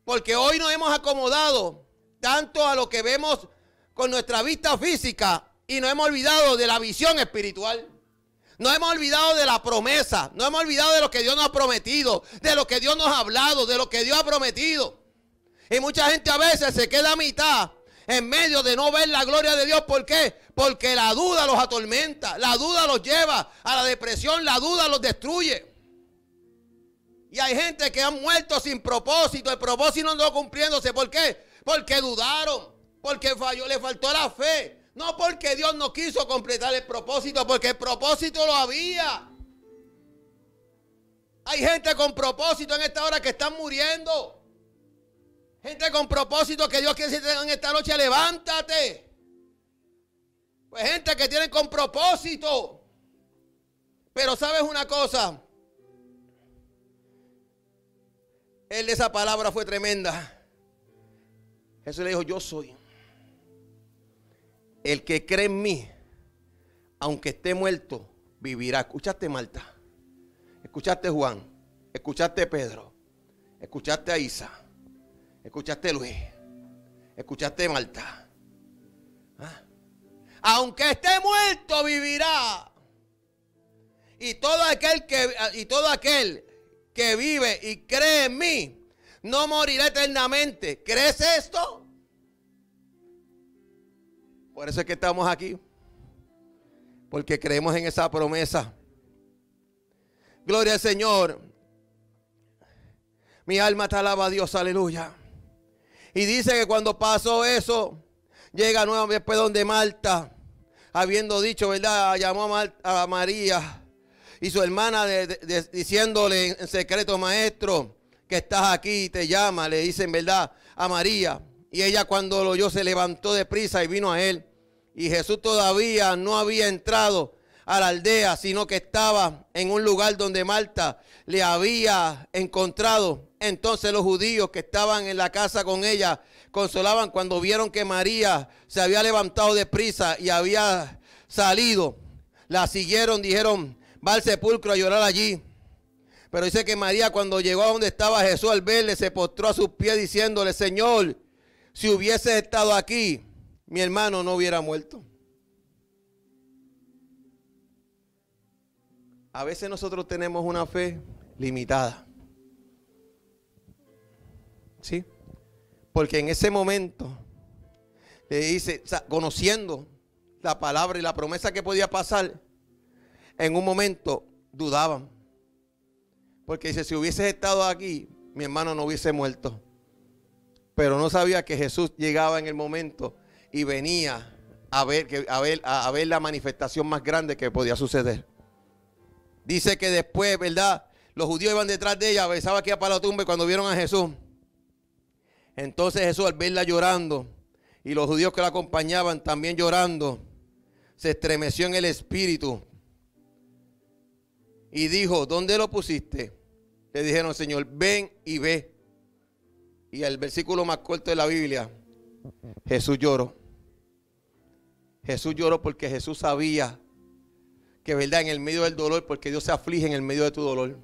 Porque hoy nos hemos acomodado tanto a lo que vemos con nuestra vista física y nos hemos olvidado de la visión espiritual. No hemos olvidado de la promesa, no hemos olvidado de lo que Dios nos ha prometido, de lo que Dios nos ha hablado, de lo que Dios ha prometido. Y mucha gente a veces se queda a mitad en medio de no ver la gloria de Dios. ¿Por qué? Porque la duda los atormenta, la duda los lleva a la depresión, la duda los destruye. Y hay gente que han muerto sin propósito, el propósito no cumpliéndose. ¿Por qué? Porque dudaron, porque falló, le faltó la fe. No porque Dios no quiso completar el propósito, porque el propósito lo había. Hay gente con propósito en esta hora que están muriendo. Gente con propósito que Dios quiere decir en esta noche, levántate. Pues gente que tiene con propósito. Pero sabes una cosa. Él esa palabra fue tremenda. Jesús le dijo, yo soy. El que cree en mí, aunque esté muerto, vivirá. Escuchaste Marta. Escuchaste Juan. Escuchaste Pedro. Escuchaste a Isa. Escuchaste Luis. Escuchaste Marta. ¿Ah? Aunque esté muerto, vivirá. Y todo aquel que y todo aquel que vive y cree en mí no morirá eternamente. ¿Crees esto? Por eso es que estamos aquí. Porque creemos en esa promesa. Gloria al Señor. Mi alma te alaba a Dios, aleluya. Y dice que cuando pasó eso, llega nuevamente después donde Marta, habiendo dicho, ¿verdad? Llamó a, a María y su hermana de- de- de- diciéndole en secreto, maestro, que estás aquí, te llama, le dicen, ¿verdad? A María. Y ella cuando lo oyó se levantó de prisa y vino a él. Y Jesús todavía no había entrado a la aldea, sino que estaba en un lugar donde Marta le había encontrado. Entonces los judíos que estaban en la casa con ella consolaban cuando vieron que María se había levantado de prisa y había salido. La siguieron, dijeron, va al sepulcro a llorar allí. Pero dice que María cuando llegó a donde estaba Jesús al verle, se postró a sus pies diciéndole, Señor, si hubiese estado aquí, mi hermano no hubiera muerto. A veces nosotros tenemos una fe limitada. ¿Sí? Porque en ese momento le dice, conociendo la palabra y la promesa que podía pasar, en un momento dudaban. Porque dice, si hubieses estado aquí, mi hermano no hubiese muerto. Pero no sabía que Jesús llegaba en el momento y venía a ver, a a, a la manifestación más grande que podía suceder. Dice que después, ¿verdad? Los judíos iban detrás de ella, que iba para la tumba y cuando vieron a Jesús. Entonces Jesús al verla llorando y los judíos que la acompañaban también llorando, se estremeció en el espíritu y dijo, ¿dónde lo pusiste? Le dijeron, Señor, ven y ve. Y el versículo más corto de la Biblia, Jesús lloró. Jesús lloró porque Jesús sabía que verdad en el medio del dolor, porque Dios se aflige en el medio de tu dolor.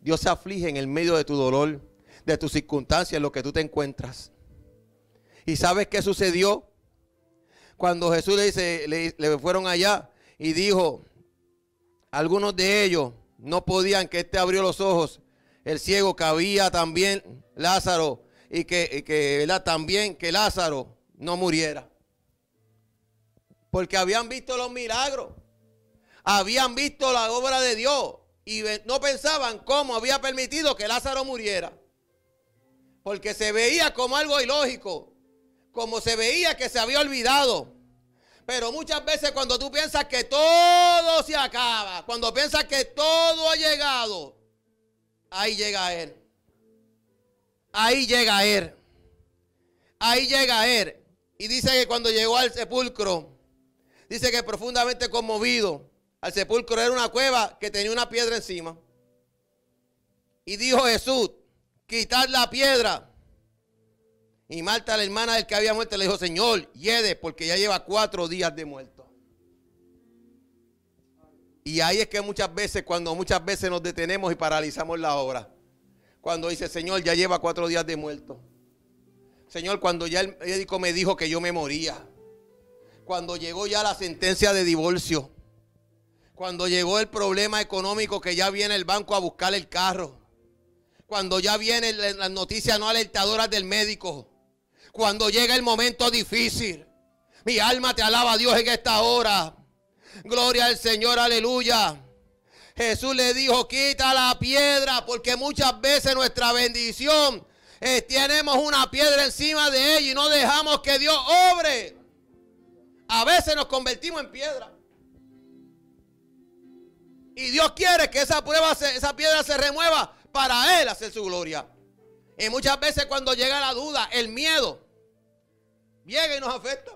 Dios se aflige en el medio de tu dolor, de tus circunstancias, en lo que tú te encuentras. ¿Y sabes qué sucedió? Cuando Jesús le dice, le, le fueron allá y dijo, algunos de ellos no podían que este abrió los ojos, el ciego que había también Lázaro y que, y que ¿verdad? también que Lázaro no muriera. Porque habían visto los milagros. Habían visto la obra de Dios. Y no pensaban cómo había permitido que Lázaro muriera. Porque se veía como algo ilógico. Como se veía que se había olvidado. Pero muchas veces cuando tú piensas que todo se acaba, cuando piensas que todo ha llegado, ahí llega Él. Ahí llega Él. Ahí llega Él. Y dice que cuando llegó al sepulcro, dice que profundamente conmovido, al sepulcro era una cueva que tenía una piedra encima. Y dijo Jesús, quitar la piedra. Y Marta, la hermana del que había muerto, le dijo, Señor, hiede, porque ya lleva cuatro días de muerto. Y ahí es que muchas veces, cuando muchas veces nos detenemos y paralizamos la obra. Cuando dice, Señor, ya lleva cuatro días de muerto. Señor, cuando ya el médico me dijo que yo me moría. Cuando llegó ya la sentencia de divorcio. Cuando llegó el problema económico que ya viene el banco a buscar el carro. Cuando ya vienen las noticias no alertadoras del médico. Cuando llega el momento difícil. Mi alma te alaba a Dios en esta hora. Gloria al Señor, aleluya. Jesús le dijo, quita la piedra, porque muchas veces nuestra bendición, eh, tenemos una piedra encima de ella y no dejamos que Dios obre. A veces nos convertimos en piedra. Y Dios quiere que esa, prueba esa piedra se remueva para Él hacer su gloria. Y muchas veces cuando llega la duda, el miedo, llega y nos afecta.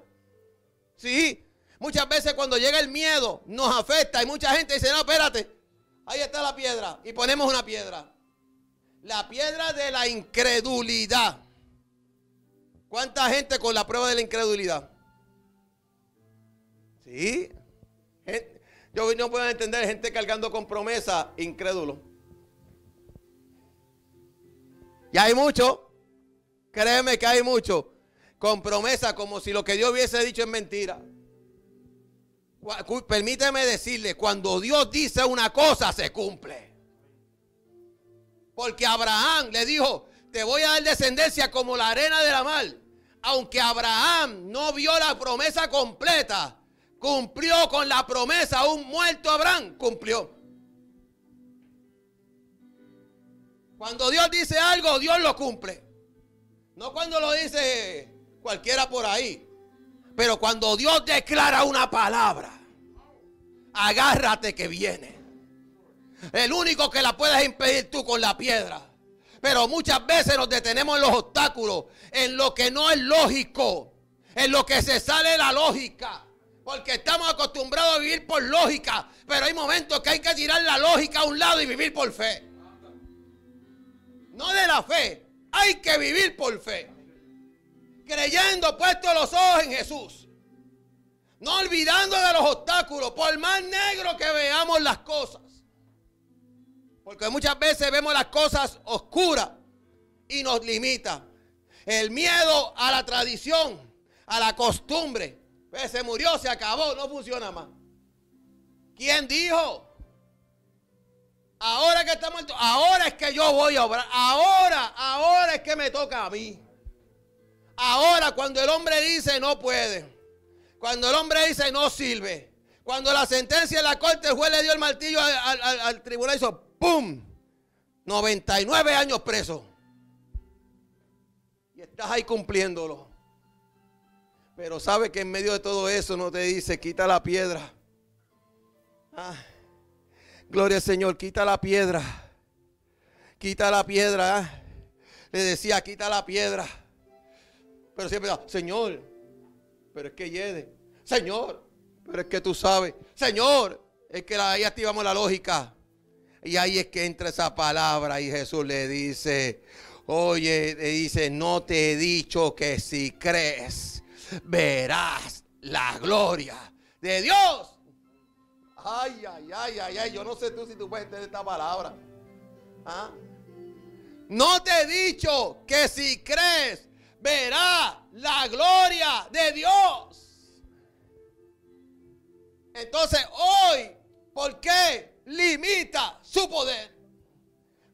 Sí, muchas veces cuando llega el miedo, nos afecta. Y mucha gente dice, no, espérate, ahí está la piedra. Y ponemos una piedra. La piedra de la incredulidad. ¿Cuánta gente con la prueba de la incredulidad? Sí. Yo no puedo entender gente cargando con promesa, incrédulo. Y hay mucho, créeme que hay mucho, con promesa como si lo que Dios hubiese dicho es mentira. Permíteme decirle, cuando Dios dice una cosa, se cumple. Porque Abraham le dijo, te voy a dar descendencia como la arena de la mar. Aunque Abraham no vio la promesa completa, cumplió con la promesa. Un muerto Abraham cumplió. Cuando Dios dice algo, Dios lo cumple. No cuando lo dice cualquiera por ahí. Pero cuando Dios declara una palabra, agárrate que viene. El único que la puedes impedir tú con la piedra. Pero muchas veces nos detenemos en los obstáculos, en lo que no es lógico, en lo que se sale la lógica. Porque estamos acostumbrados a vivir por lógica, pero hay momentos que hay que tirar la lógica a un lado y vivir por fe. No de la fe, hay que vivir por fe. Creyendo, puesto los ojos en Jesús. No olvidando de los obstáculos, por más negro que veamos las cosas. Porque muchas veces vemos las cosas oscuras y nos limita. El miedo a la tradición, a la costumbre. Pues se murió, se acabó, no funciona más. ¿Quién dijo? Ahora que estamos, ahora es que yo voy a obrar. Ahora, ahora es que me toca a mí. Ahora cuando el hombre dice no puede. Cuando el hombre dice no sirve. Cuando la sentencia de la corte, el juez le dio el martillo al, al- al tribunal y hizo ¡pum! 99 años preso. Y estás ahí cumpliéndolo. Pero sabe que en medio de todo eso no te dice quita la piedra. Ah. Gloria al Señor, quita la piedra. Quita la piedra. ah. Le decía, quita la piedra. Pero siempre, Señor, pero es que yede. Señor, pero es que tú sabes. Señor, es que ahí activamos la lógica. Y ahí es que entra esa palabra y Jesús le dice, oye, le dice, no te he dicho que si crees, verás la gloria de Dios. Ay, ay, ay, ay, ay, yo no sé tú si tú puedes entender esta palabra. ¿Ah? No te he dicho que si crees, verás la gloria de Dios. Entonces hoy, ¿por qué limita su poder?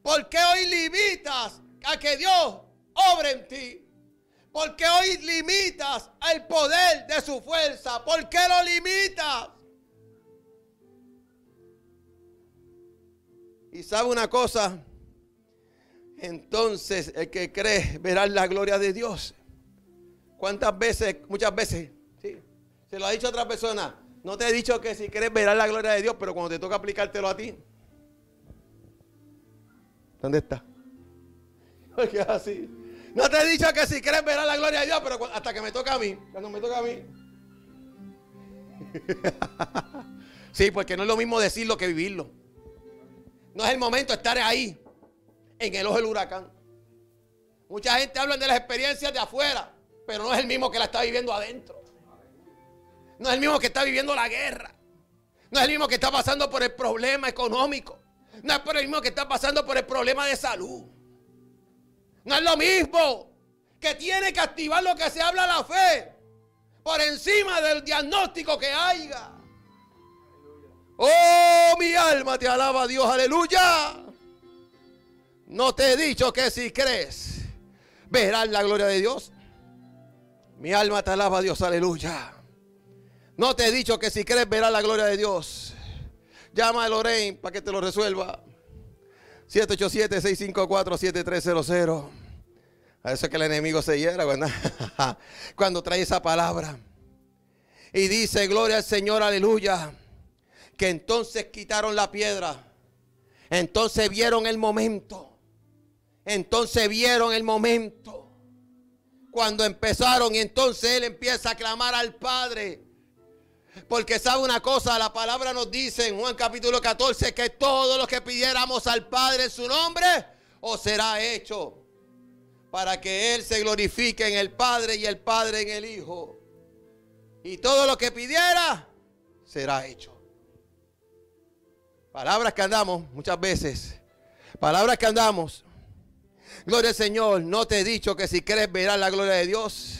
¿Por qué hoy limitas a que Dios obre en ti? ¿Por qué hoy limitas el poder de su fuerza? ¿Por qué lo limitas? Y sabe una cosa, entonces el que cree verá la gloria de Dios. ¿Cuántas veces, muchas veces, sí, se lo ha dicho a otra persona? No te he dicho que si crees verás la gloria de Dios, pero cuando te toca aplicártelo a ti, ¿dónde está? Porque así. No te he dicho que si crees verás la gloria de Dios, pero hasta que me toca a mí, cuando me toca a mí. sí, porque no es lo mismo decirlo que vivirlo. No es el momento de estar ahí, en el ojo del huracán. Mucha gente habla de las experiencias de afuera, pero no es el mismo que la está viviendo adentro. No es el mismo que está viviendo la guerra. No es el mismo que está pasando por el problema económico. No es por el mismo que está pasando por el problema de salud. No es lo mismo que tiene que activar lo que se habla la fe por encima del diagnóstico que haya. Oh, mi alma te alaba Dios, aleluya. No te he dicho que si crees, verás la gloria de Dios. Mi alma te alaba Dios, aleluya. No te he dicho que si crees, verás la gloria de Dios. Llama a Lorraine para que te lo resuelva. 787-654-7300. A eso es que el enemigo se hiera cuando, cuando trae esa palabra. Y dice, gloria al Señor, aleluya. Que entonces quitaron la piedra. Entonces vieron el momento. Entonces vieron el momento. Cuando empezaron y entonces él empieza a clamar al Padre. Porque sabe una cosa, la palabra nos dice en Juan capítulo 14 que todo lo que pidiéramos al Padre en su nombre, os será hecho. Para que Él se glorifique en el Padre y el Padre en el Hijo. Y todo lo que pidiera, será hecho. Palabras que andamos muchas veces. Palabras que andamos. Gloria al Señor. No te he dicho que si crees verás la gloria de Dios.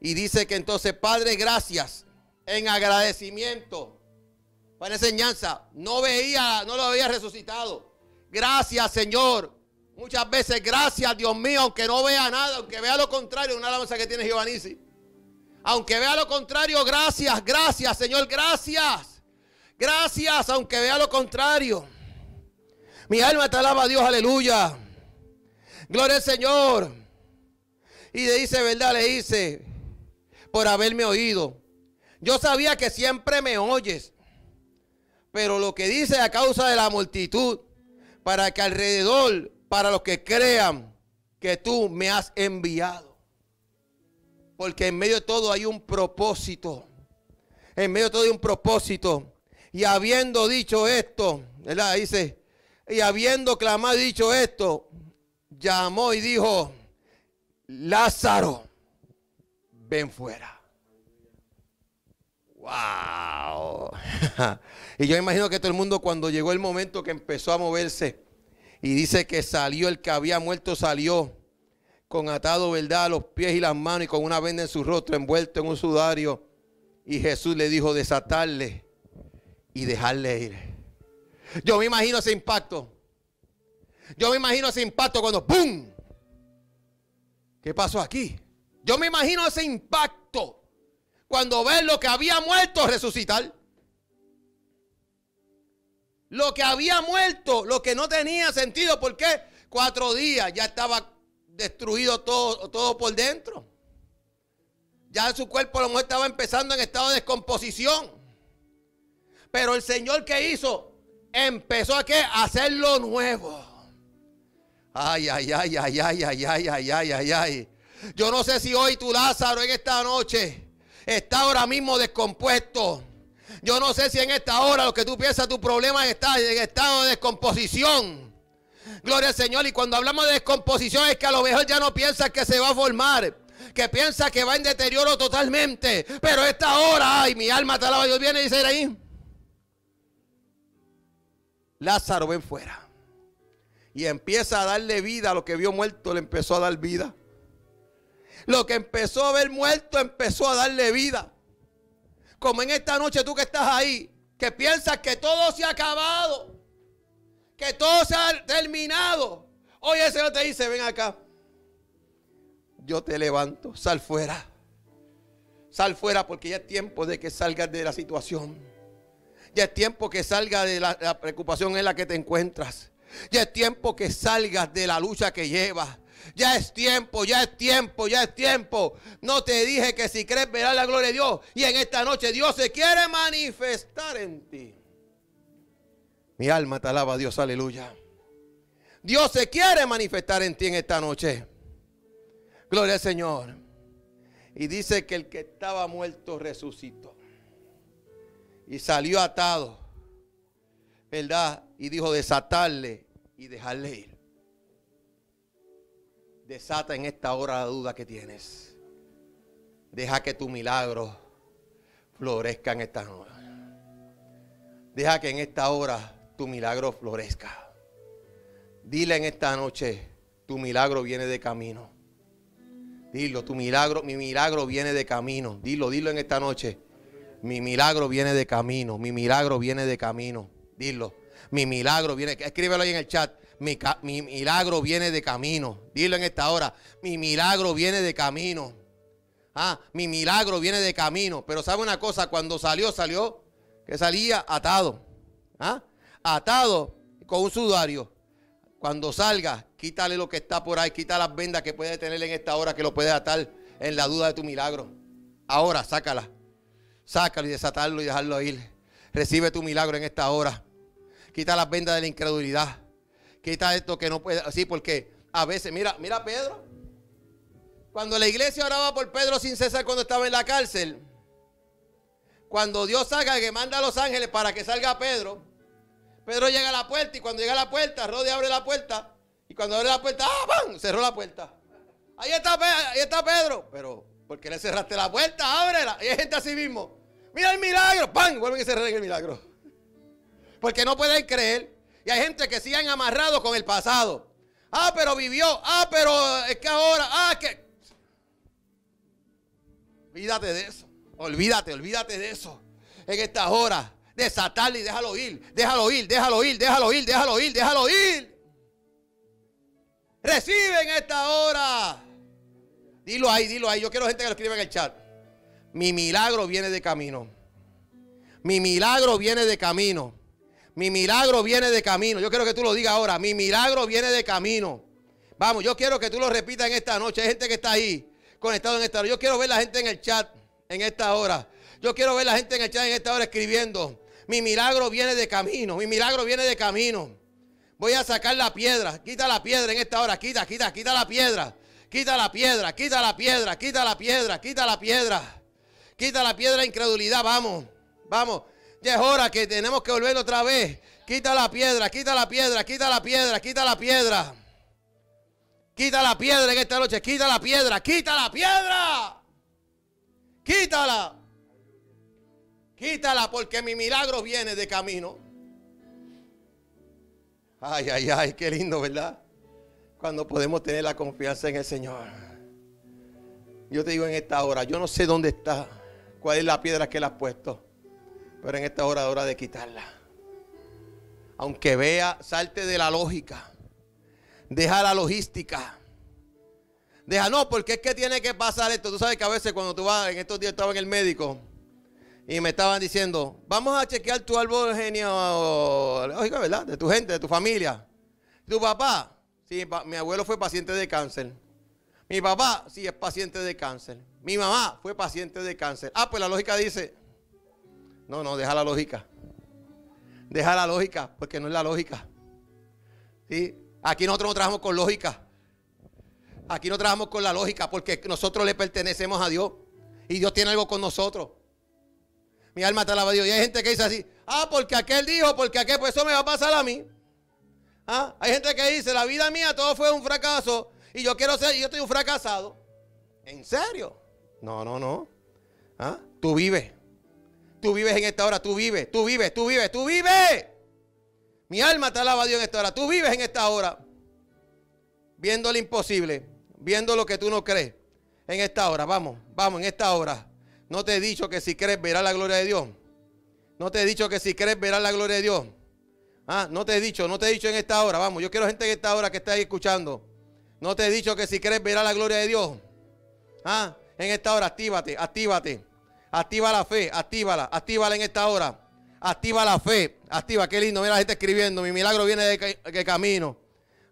Y dice que entonces, Padre, gracias. En agradecimiento. Para enseñanza. No veía, no lo había resucitado. Gracias, Señor. Muchas veces, gracias, Dios mío, aunque no vea nada, aunque vea lo contrario, una alabanza que tiene Giovanni. Aunque vea lo contrario, gracias, gracias, Señor, gracias. Gracias, aunque vea lo contrario. Mi alma te alaba a Dios, aleluya. Gloria al Señor. Y le dice, ¿verdad? Le dice, por haberme oído. Yo sabía que siempre me oyes. Pero lo que dice a causa de la multitud, para que alrededor, para los que crean que tú me has enviado. Porque en medio de todo hay un propósito. En medio de todo hay un propósito. Y habiendo dicho esto, ¿verdad? Dice, y habiendo clamado dicho esto, llamó y dijo, Lázaro, ven fuera. Wow. y yo imagino que todo el mundo cuando llegó el momento que empezó a moverse y dice que salió el que había muerto salió con atado, ¿verdad?, a los pies y las manos y con una venda en su rostro envuelto en un sudario. Y Jesús le dijo desatarle y dejarle ir. Yo me imagino ese impacto. Yo me imagino ese impacto cuando ¡pum! ¿Qué pasó aquí? Yo me imagino ese impacto cuando ven lo que había muerto resucitar. Lo que había muerto, lo que no tenía sentido, ¿por qué? Cuatro días ya estaba destruido todo, todo por dentro. Ya su cuerpo a lo mejor estaba empezando en estado de descomposición. Pero el Señor que hizo, empezó a qué? A hacerlo nuevo. Ay, ay, ay, ay, ay, ay, ay, ay, ay, ay, ay. Yo no sé si hoy tu Lázaro en esta noche está ahora mismo descompuesto. Yo no sé si en esta hora lo que tú piensas, tu problema está en estado de descomposición. Gloria al Señor. Y cuando hablamos de descomposición es que a lo mejor ya no piensas que se va a formar. Que piensa que va en deterioro totalmente. Pero esta hora, ay, mi alma te alaba. Dios viene y dice ahí. Lázaro, ven fuera. Y empieza a darle vida a lo que vio muerto, le empezó a dar vida. Lo que empezó a ver muerto, empezó a darle vida. Como en esta noche tú que estás ahí, que piensas que todo se ha acabado, que todo se ha terminado. Hoy el Señor te dice, ven acá. Yo te levanto, sal fuera. Sal fuera porque ya es tiempo de que salgas de la situación. Ya es tiempo que salgas de la, la preocupación en la que te encuentras. Ya es tiempo que salgas de la lucha que llevas. Ya es tiempo, ya es tiempo, ya es tiempo. No te dije que si crees verás la gloria de Dios. Y en esta noche Dios se quiere manifestar en ti. Mi alma te alaba, Dios, aleluya. Dios se quiere manifestar en ti en esta noche. Gloria al Señor. Y dice que el que estaba muerto resucitó. Y salió atado. ¿Verdad? Y dijo desatarle y dejarle ir. Desata en esta hora la duda que tienes. Deja que tu milagro florezca en esta hora. Deja que en esta hora tu milagro florezca. Dile en esta noche, tu milagro viene de camino. Dilo, tu milagro, mi milagro viene de camino. Dilo, dilo en esta noche. Mi milagro viene de camino. Mi milagro viene de camino. Dilo. Mi milagro viene. Escríbelo ahí en el chat. Mi, mi milagro viene de camino. Dilo en esta hora. Mi milagro viene de camino. Ah, mi milagro viene de camino. Pero sabe una cosa, cuando salió, salió que salía atado. Ah, atado con un sudario. Cuando salga, quítale lo que está por ahí, quita las vendas que puede tener en esta hora que lo puede atar en la duda de tu milagro. Ahora, sácala. Sácalo y desatarlo y dejarlo ir. Recibe tu milagro en esta hora. Quita las vendas de la incredulidad. Quita esto que no puede. Así porque a veces, mira, mira Pedro. Cuando la iglesia oraba por Pedro sin cesar cuando estaba en la cárcel. Cuando Dios salga que manda a los ángeles para que salga Pedro. Pedro llega a la puerta y cuando llega a la puerta, Rode abre la puerta. Y cuando abre la puerta, ¡ah, ¡pam! Cerró la puerta. Ahí está, ahí está Pedro. Pero, ¿por qué le cerraste la puerta? Ábrela. Y hay gente así mismo. Mira el milagro. ¡Pam! Vuelven a cerrar el milagro. Porque no pueden creer. Y hay gente que siguen amarrados con el pasado. Ah, pero vivió. Ah, pero es que ahora. Ah, que. Olvídate de eso. Olvídate, olvídate de eso. En estas horas, desatarle y déjalo ir, déjalo ir, déjalo ir, déjalo ir, déjalo ir, déjalo ir. Recibe en esta hora. Dilo ahí, dilo ahí. Yo quiero gente que lo escriba en el chat. Mi milagro viene de camino. Mi milagro viene de camino. Mi milagro viene de camino. Yo quiero que tú lo digas ahora. Mi milagro viene de camino. Vamos, yo quiero que tú lo repitas en esta noche. Hay gente que está ahí conectado en esta hora. Yo quiero ver la gente en el chat en esta hora. Yo quiero ver la gente en el chat en esta hora escribiendo. Mi milagro viene de camino. Mi milagro viene de camino. Voy a sacar la piedra. Quita la piedra en esta hora. Quita, quita, quita la piedra. Quita la piedra, quita la piedra, quita la piedra, quita la piedra. Quita la piedra incredulidad. Vamos, vamos. Ya es hora que tenemos que volver otra vez. Quita la piedra, quita la piedra, quita la piedra, quita la piedra. Quita la piedra en esta noche, quita la piedra, quita la piedra. Quítala. Quítala porque mi milagro viene de camino. Ay, ay, ay, qué lindo, ¿verdad? Cuando podemos tener la confianza en el Señor. Yo te digo en esta hora, yo no sé dónde está, cuál es la piedra que le has puesto, pero en esta hora es hora de quitarla. Aunque vea, salte de la lógica, deja la logística. Deja, no, porque es que tiene que pasar esto. Tú sabes que a veces cuando tú vas, en estos días estaba en el médico y me estaban diciendo, vamos a chequear tu árbol genealógico, ¿verdad? De tu gente, de tu familia. Tu papá, sí, mi abuelo fue paciente de cáncer. Mi papá, sí, es paciente de cáncer. Mi mamá fue paciente de cáncer. Ah, pues la lógica dice, no, no, deja la lógica. Deja la lógica, porque no es la lógica. ¿Sí? Aquí nosotros no trabajamos con lógica. Aquí no trabajamos con la lógica, porque nosotros le pertenecemos a Dios. Y Dios tiene algo con nosotros. Mi alma te alaba a Dios. Y hay gente que dice así, ah, porque aquel dijo, porque aquel, pues eso me va a pasar a mí. Ah, Hay gente que dice, la vida mía todo fue un fracaso y yo quiero ser, yo estoy un fracasado. ¿En serio? No, no, no. ¿Ah? Tú vives. Tú vives en esta hora, tú vives, tú vives, tú vives, tú vives. Mi alma te alaba a Dios en esta hora. Tú vives en esta hora. Viendo lo imposible, viendo lo que tú no crees. En esta hora, vamos, vamos, en esta hora. No te he dicho que si crees verás la gloria de Dios. No te he dicho que si crees verás la gloria de Dios. Ah, no te he dicho, no te he dicho en esta hora. Vamos, yo quiero gente en esta hora que está ahí escuchando. No te he dicho que si crees verás la gloria de Dios. Ah, en esta hora, actívate, actívate. Activa la fe, actívala, actívala en esta hora. Activa la fe, activa, qué lindo. Mira la gente escribiendo, mi milagro viene de, ca- de camino.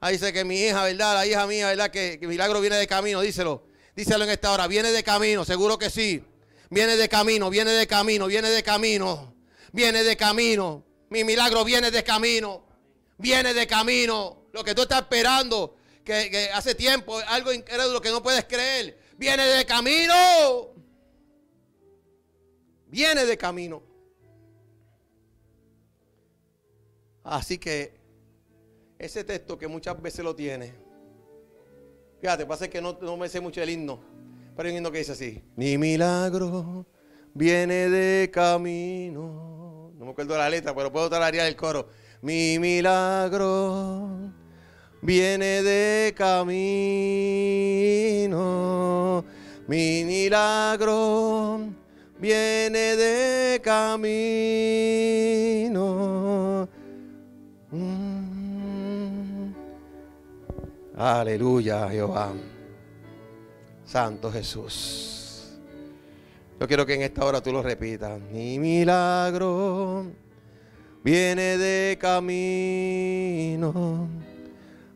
Ahí dice que mi hija, ¿verdad? La hija mía, ¿verdad? Que, que mi milagro viene de camino, díselo. Díselo en esta hora, viene de camino, seguro que sí. Viene de camino, viene de camino, viene de camino. Viene de camino. Mi milagro viene de camino. Viene de camino. Lo que tú estás esperando, que, que hace tiempo, algo incrédulo que no puedes creer. Viene de camino. Viene de camino. Así que ese texto que muchas veces lo tiene. Fíjate, pasa que no, no me sé mucho el himno. Pero hay un himno que dice así. Mi milagro viene de camino. No me acuerdo la letra, pero puedo tararear el coro. Mi milagro viene de camino. Mi milagro viene de camino. Mm. Aleluya, Jehová. Santo Jesús. Yo quiero que en esta hora tú lo repitas. Mi milagro viene de camino.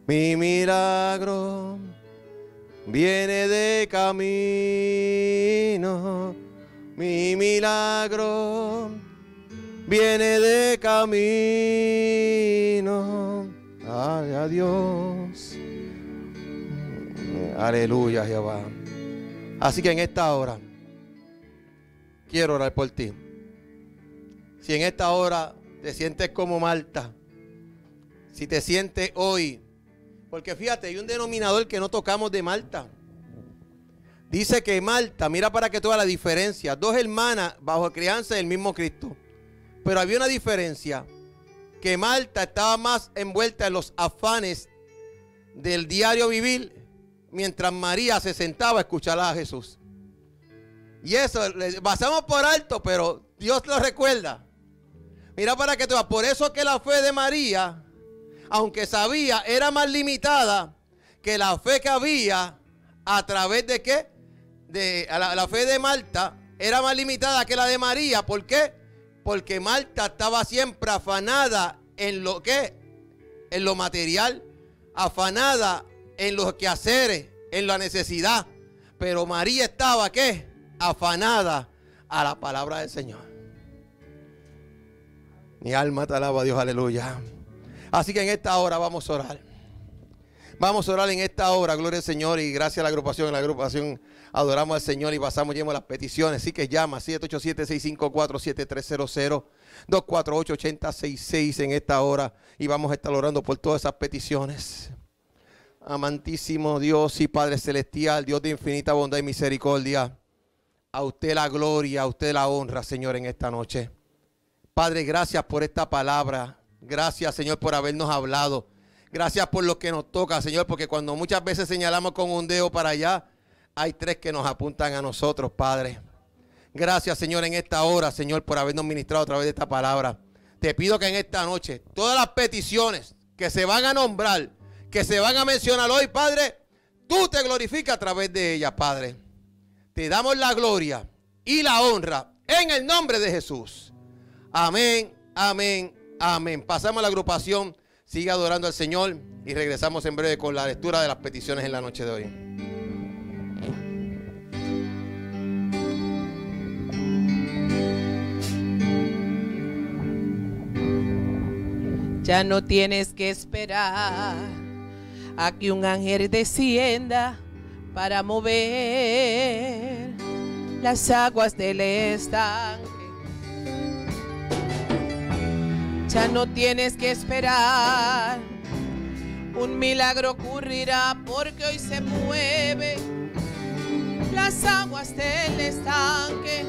Mi milagro viene de camino. Mi milagro viene de camino. Ay, a Dios. Aleluya, Jehová. Así que en esta hora quiero orar por ti. Si en esta hora te sientes como Marta, si te sientes hoy, porque fíjate, hay un denominador que no tocamos de Marta. Dice que Marta, mira para que toda la diferencia, dos hermanas bajo crianza del mismo Cristo. Pero había una diferencia, que Marta estaba más envuelta en los afanes del diario vivir, mientras María se sentaba a escuchar a Jesús. Y eso pasamos por alto, pero Dios lo recuerda. Mira para que te vas. Por eso que la fe de María, aunque sabía, era más limitada que la fe que había a través de qué? De a la, fe de Marta era más limitada que la de María. ¿Por qué? Porque Marta estaba siempre afanada en lo que, en lo material, afanada en los quehaceres, en la necesidad. Pero María estaba qué? Afanada a la palabra del Señor. Mi alma te alaba, Dios, aleluya. Así que en esta hora vamos a orar. Vamos a orar en esta hora, gloria al Señor, y gracias a la agrupación, en la agrupación adoramos al Señor y pasamos, llevamos las peticiones. Así que llama 787-654-7300, 248-8066 en esta hora y vamos a estar orando por todas esas peticiones. Amantísimo Dios y Padre Celestial, Dios de infinita bondad y misericordia, a usted la gloria, a usted la honra, Señor, en esta noche. Padre, gracias por esta palabra. Gracias, Señor, por habernos hablado. Gracias por lo que nos toca, Señor, porque cuando muchas veces señalamos con un dedo para allá, hay tres que nos apuntan a nosotros, Padre. Gracias, Señor, en esta hora, Señor, por habernos ministrado a través de esta palabra. Te pido que en esta noche, todas las peticiones que se van a nombrar, que se van a mencionar hoy, Padre, tú te glorificas a través de ellas, Padre. Te damos la gloria y la honra en el nombre de Jesús. Amén, amén, amén. Pasamos a la agrupación. Sigue adorando al Señor y regresamos en breve con la lectura de las peticiones en la noche de hoy. Ya no tienes que esperar a que un ángel descienda para mover las aguas del estanque. Ya no tienes que esperar. Un milagro ocurrirá porque hoy se mueve las aguas del estanque.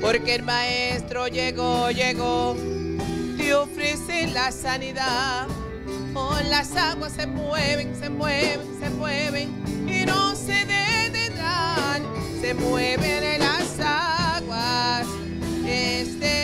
Porque el maestro llegó, llegó, te ofrece la sanidad. Oh, las aguas se mueven, se mueven, se mueven y no se detendrán. Se mueven en las aguas. Este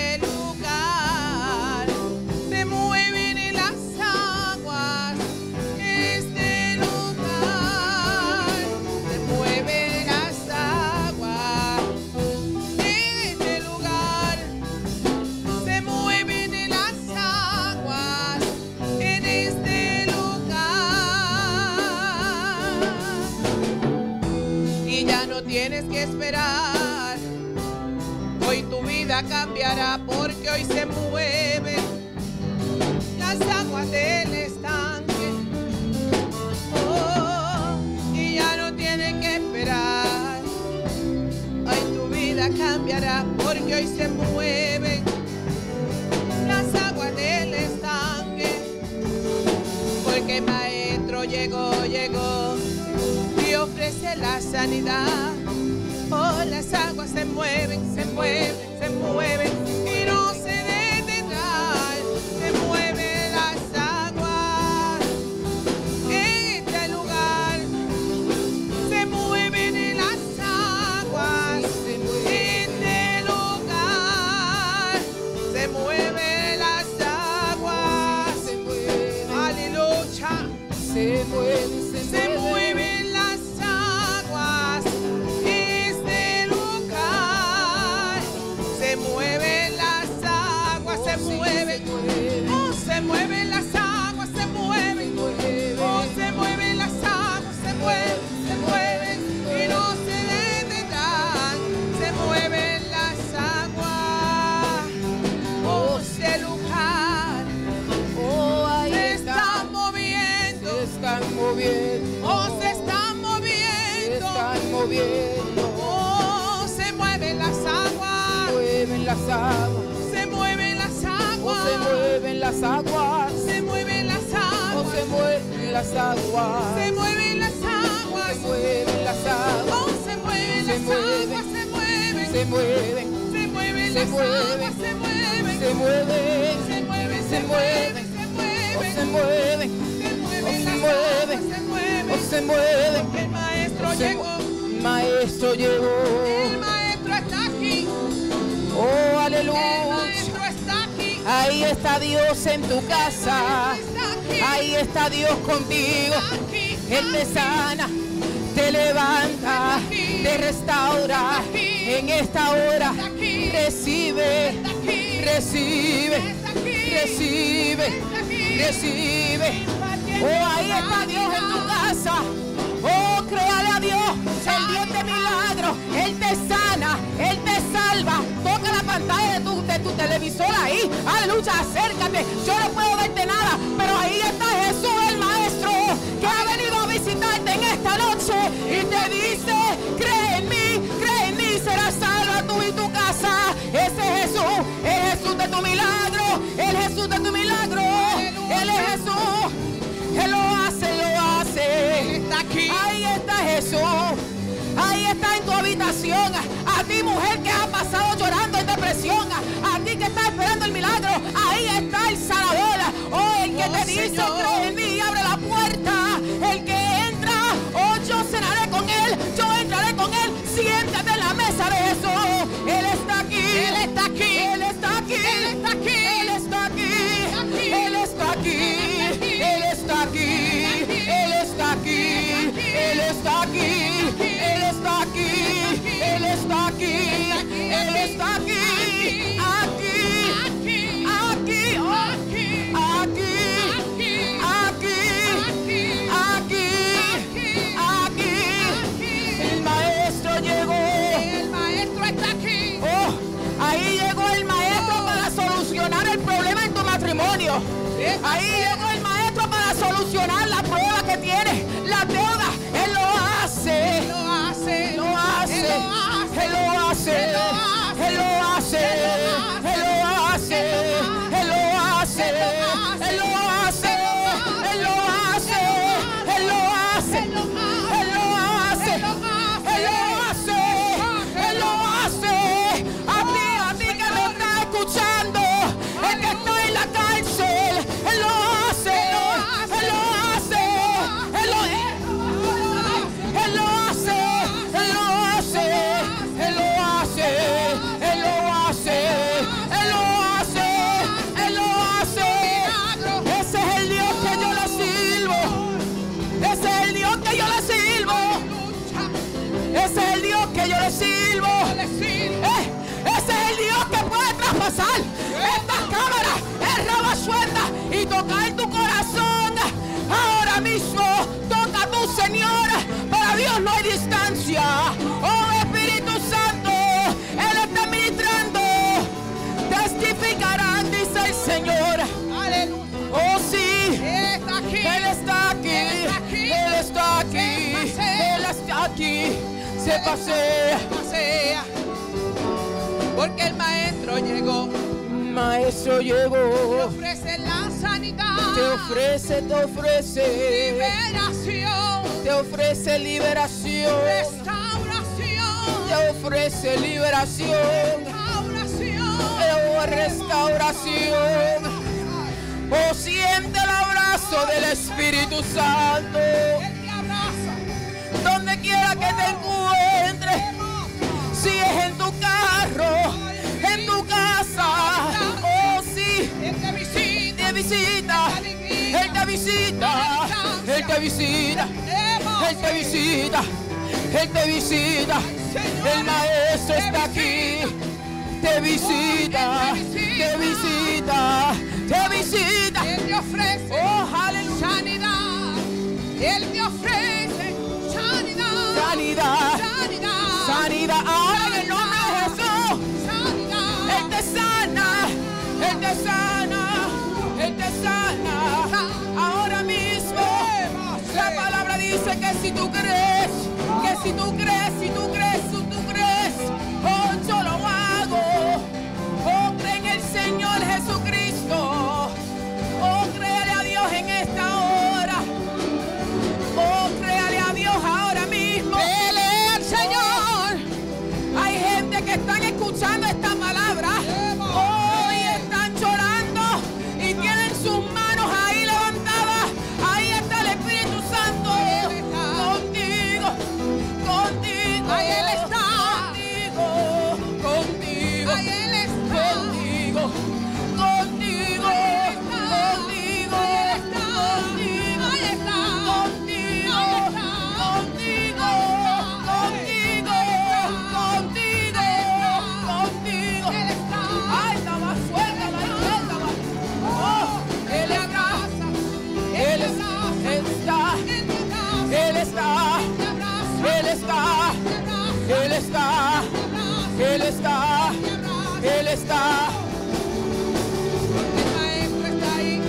tu milagro, el Jesús de tu milagro, Él es Jesús, Él lo hace, lo hace. Aquí. Ahí está Jesús, ahí está en tu habitación. A ti mujer que ha pasado llorando en depresión, a ti que está esperando el milagro, ahí está el sanador, oh que te dice, pasea, pasea, porque el maestro llegó. Maestro llegó. Te ofrece la sanidad. Te ofrece, te ofrece. Liberación. Te ofrece liberación. Restauración. Te ofrece liberación. Restauración. Oh, restauración. Oh, siente el abrazo del Espíritu Santo. Donde quiera que te encuentres. visita, Él te visita, Él te visita, Él te visita, Él te visita, el Maestro está aquí, te visita, te visita, te visita, Él te ofrece oh, sanidad, Él te ofrece sanidad, sanidad, sanidad, ahora en el nombre de Jesús, Él te sana, Él te sana. que si tú crees, que si tú crees, si tú crees. Él está. El maestro está ahí.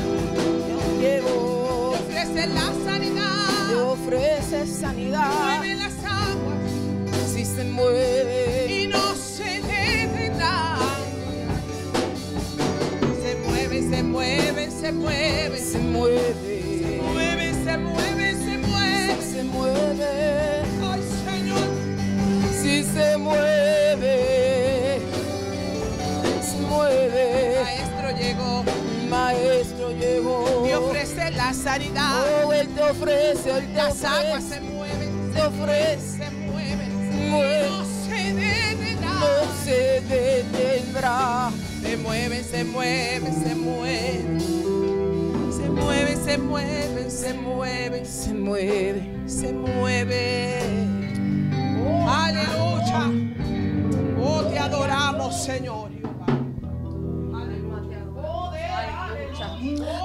Llegó, Ofrece la sanidad. te ofrece sanidad. Mueve las aguas Si se mueve, y no se detendrán. Se mueve, se mueve, se mueve. se mueve, mueve, se mueve, se mueve. se mueve. Ay, Señor, Si se mueve, Maestro llegó. y ofrece la sanidad. Oh, Él te ofrece, Él te Las aguas ofrece. se mueven, Te ofrece. se mueven, Se mueve. no se detendrán. No se detendrá. Se mueven, se mueven, se mueven. Se mueven, se mueven, se mueven, Se mueve. se mueven. Aleluya. Oh, te adoramos, Señor.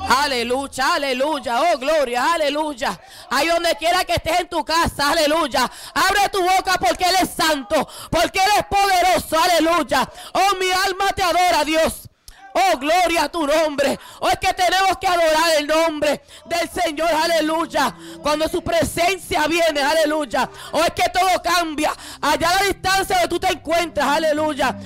Aleluya, aleluya, oh gloria, aleluya. Ahí donde quiera que estés en tu casa, aleluya. Abre tu boca porque Él es santo, porque Él es poderoso, aleluya. Oh, mi alma te adora, Dios. Oh, gloria a tu nombre. Oh, es que tenemos que adorar el nombre del Señor, aleluya. Cuando su presencia viene, aleluya. Oh, es que todo cambia. Allá a la distancia donde tú te encuentras, aleluya.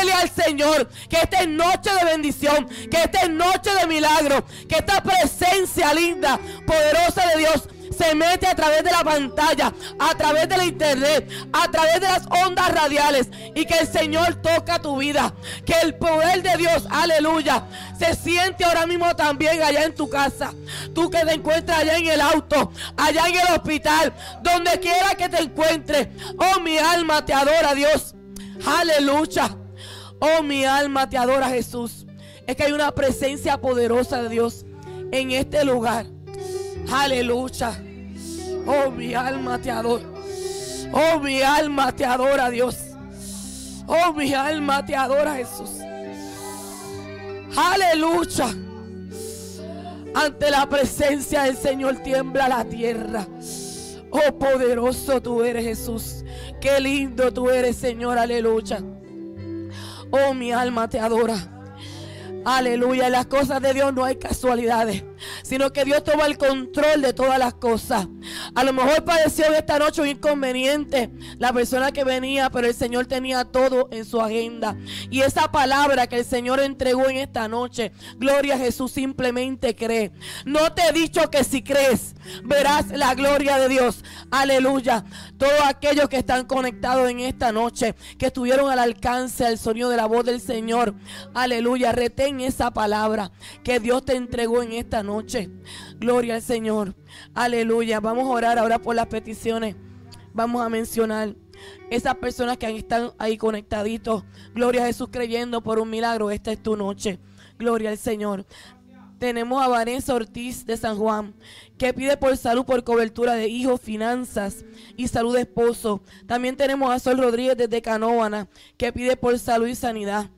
Él al Señor. Que esta es noche de bendición. Que esta es noche de milagro. Que esta presencia linda, poderosa de Dios se mete a través de la pantalla, a través de la internet, a través de las ondas radiales y que el Señor toca tu vida, que el poder de Dios, aleluya, se siente ahora mismo también allá en tu casa, tú que te encuentras allá en el auto, allá en el hospital, donde quiera que te encuentres, oh mi alma te adora Dios, aleluya, oh mi alma te adora Jesús, es que hay una presencia poderosa de Dios en este lugar. Aleluya. Oh, mi alma te adora. Oh, mi alma te adora, Dios. Oh, mi alma te adora, Jesús. Aleluya. Ante la presencia del Señor tiembla la tierra. Oh, poderoso tú eres, Jesús. Qué lindo tú eres, Señor. Aleluya. Oh, mi alma te adora. Aleluya, en las cosas de Dios no hay casualidades, sino que Dios toma el control de todas las cosas. A lo mejor padeció esta noche un inconveniente la persona que venía, pero el Señor tenía todo en su agenda. Y esa palabra que el Señor entregó en esta noche, gloria a Jesús, simplemente cree. No te he dicho que si crees, verás la gloria de Dios. Aleluya. Todos aquellos que están conectados en esta noche, que estuvieron al alcance al sonido de la voz del Señor. Aleluya. Retén esa palabra que Dios te entregó en esta noche. Gloria al Señor. Aleluya. Vamos a orar ahora por las peticiones. Vamos a mencionar esas personas que están ahí conectaditos. Gloria a Jesús creyendo por un milagro. Esta es tu noche. Gloria al Señor. Tenemos a Vanessa Ortiz de San Juan, que pide por salud, por cobertura de hijos, finanzas y salud de esposo. También tenemos a Sol Rodríguez desde Canóvana, que pide por salud y sanidad.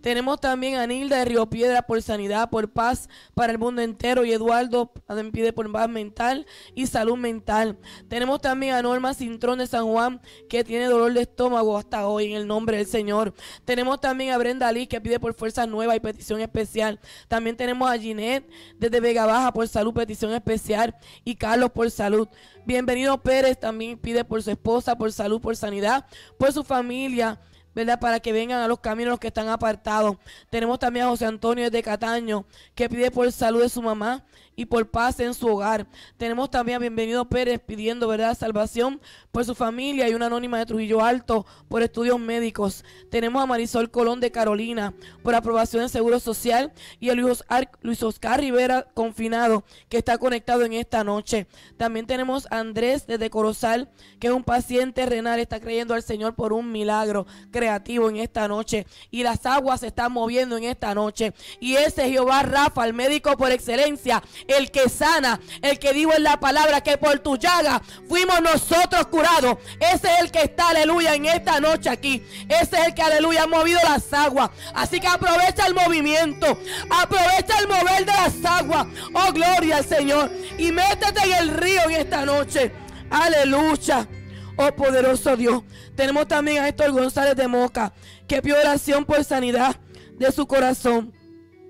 Tenemos también a Nilda de Río Piedra por sanidad, por paz para el mundo entero. Y Eduardo también pide por paz mental y salud mental. Tenemos también a Norma Cintrón de San Juan, que tiene dolor de estómago hasta hoy, en el nombre del Señor. Tenemos también a Brenda Lee, que pide por fuerza nueva y petición especial. También tenemos a Ginette desde Vega Baja por salud, petición especial. Y Carlos por salud. Bienvenido Pérez también pide por su esposa, por salud, por sanidad, por su familia. ¿Verdad? Para que vengan a los caminos los que están apartados. Tenemos también a José Antonio de Cataño, que pide por salud de su mamá y por paz en su hogar. Tenemos también a Bienvenido Pérez pidiendo, ¿verdad?, salvación por su familia y una anónima de Trujillo Alto por estudios médicos. Tenemos a Marisol Colón de Carolina por aprobación de Seguro Social y a Luis Oscar, Rivera confinado que está conectado en esta noche. También tenemos a Andrés desde Corozal, que es un paciente renal, está creyendo al Señor por un milagro creativo en esta noche. Y las aguas se están moviendo en esta noche. Y ese Jehová Rafa, el médico por excelencia, el que sana, el que dijo en la palabra que por tu llaga fuimos nosotros curados. Ese es el que está, aleluya, en esta noche aquí. Ese es el que, aleluya, ha movido las aguas. Así que aprovecha el movimiento, aprovecha el mover de las aguas. Oh, gloria al Señor. Y métete en el río en esta noche. Aleluya. Oh poderoso Dios, Tenemos también a Héctor González de Moca, que pidió oración por sanidad de su corazón.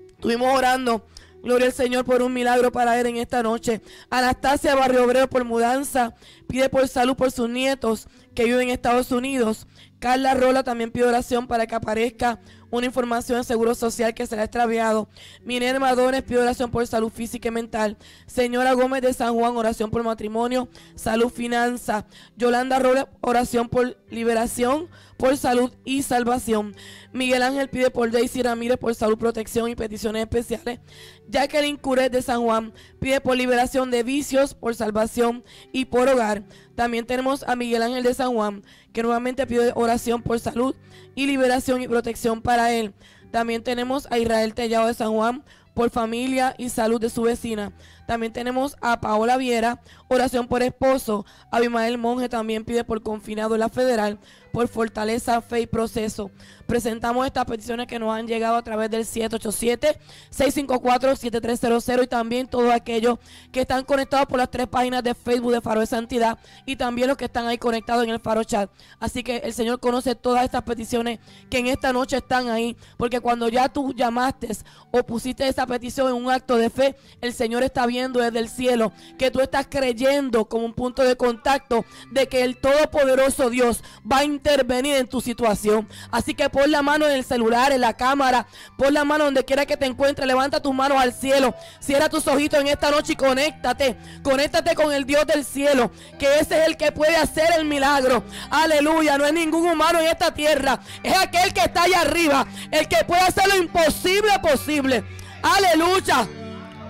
Estuvimos orando. Gloria al Señor por un milagro para él en esta noche. Anastasia Barrio Obrero por mudanza. Pide por salud por sus nietos que viven en Estados Unidos. Carla Rola también pide oración para que aparezca una información de seguro social que será extraviado. Minerva Dones pide oración por salud física y mental. Señora Gómez de San Juan, oración por matrimonio, salud, finanza. Yolanda Rola, oración por liberación, por salud y salvación. Miguel Ángel pide por Daisy Ramírez por salud, protección y peticiones especiales. Jacqueline Curet de San Juan pide por liberación de vicios, por salvación y por hogar. También tenemos a Miguel Ángel de San Juan, que nuevamente pide oración por salud y liberación y protección para él. También tenemos a Israel Tellado de San Juan por familia y salud de su vecina. También tenemos a Paola Viera, oración por esposo. Abimael Monge también pide por confinado en la federal, por fortaleza, fe y proceso. Presentamos estas peticiones que nos han llegado a través del 787-654-7300 y también todos aquellos que están conectados por las tres páginas de Facebook de Faro de Santidad y también los que están ahí conectados en el Faro Chat. Así que el Señor conoce todas estas peticiones que en esta noche están ahí, porque cuando ya tú llamaste o pusiste esa petición en un acto de fe, el Señor está viendo desde el cielo que tú estás creyendo como un punto de contacto de que el Todopoderoso Dios va a intervenir en tu situación. Así que pon la mano en el celular, en la cámara, pon la mano donde quiera que te encuentres, levanta tus manos al cielo, cierra tus ojitos en esta noche y conéctate, conéctate con el Dios del cielo, que ese es el que puede hacer el milagro. Aleluya, no es ningún humano en esta tierra, es aquel que está allá arriba, el que puede hacer lo imposible posible. Aleluya.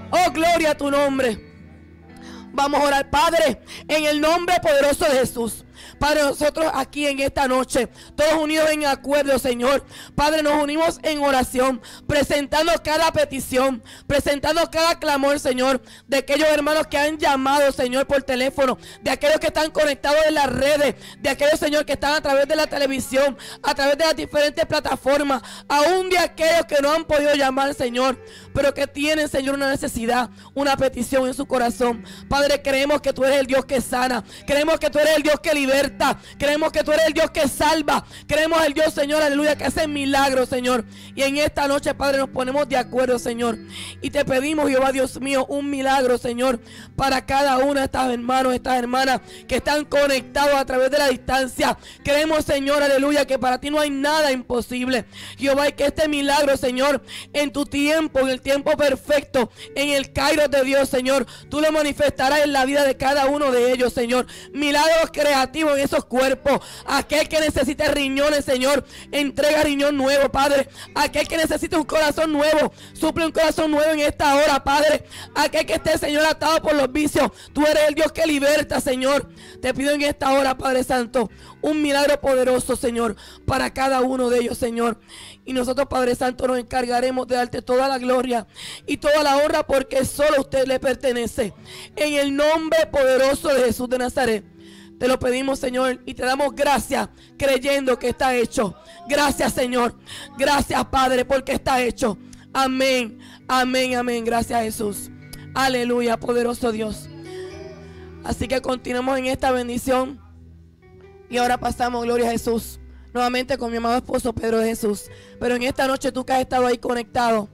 Oh, gloria a tu nombre. Vamos a orar, Padre, en el nombre poderoso de Jesús. Padre, nosotros aquí en esta noche, todos unidos en acuerdo, Señor. Padre, nos unimos en oración, presentando cada petición, presentando cada clamor, Señor, de aquellos hermanos que han llamado, Señor, por teléfono, de aquellos que están conectados en las redes, de aquellos, Señor, que están a través de la televisión, a través de las diferentes plataformas, aún de aquellos que no han podido llamar, Señor, pero que tienen, Señor, una necesidad, una petición en su corazón. Padre, creemos que tú eres el Dios que sana, creemos que tú eres el Dios que Creemos que tú eres el Dios que salva. Creemos el Dios, Señor, aleluya, que hace milagros, Señor. Y en esta noche, Padre, nos ponemos de acuerdo, Señor. Y te pedimos, Jehová, Dios mío, un milagro, Señor, para cada una de estas hermanos, estas hermanas que están conectados a través de la distancia. Creemos, Señor, aleluya, que para ti no hay nada imposible. Jehová, y que este milagro, Señor, en tu tiempo, en el tiempo perfecto, en el Cairo de Dios, Señor, tú lo manifestarás en la vida de cada uno de ellos, Señor. Milagros creativos esos cuerpos. Aquel que necesite riñones, Señor, entrega riñón nuevo, Padre. Aquel que necesite un corazón nuevo, suple un corazón nuevo en esta hora, Padre. Aquel que esté, Señor, atado por los vicios. Tú eres el Dios que liberta, Señor. Te pido en esta hora, Padre Santo, un milagro poderoso, Señor, para cada uno de ellos, Señor. Y nosotros, Padre Santo, nos encargaremos de darte toda la gloria y toda la honra porque solo a usted le pertenece. En el nombre poderoso de Jesús de Nazaret. Te lo pedimos, Señor, y te damos gracias creyendo que está hecho. Gracias, Señor. Gracias, Padre, porque está hecho. Amén, amén, amén. Gracias, Jesús. Aleluya, poderoso Dios. Así que continuamos en esta bendición. Y ahora pasamos, gloria a Jesús. Nuevamente con mi amado esposo Pedro de Jesús. Pero en esta noche tú que has estado ahí conectado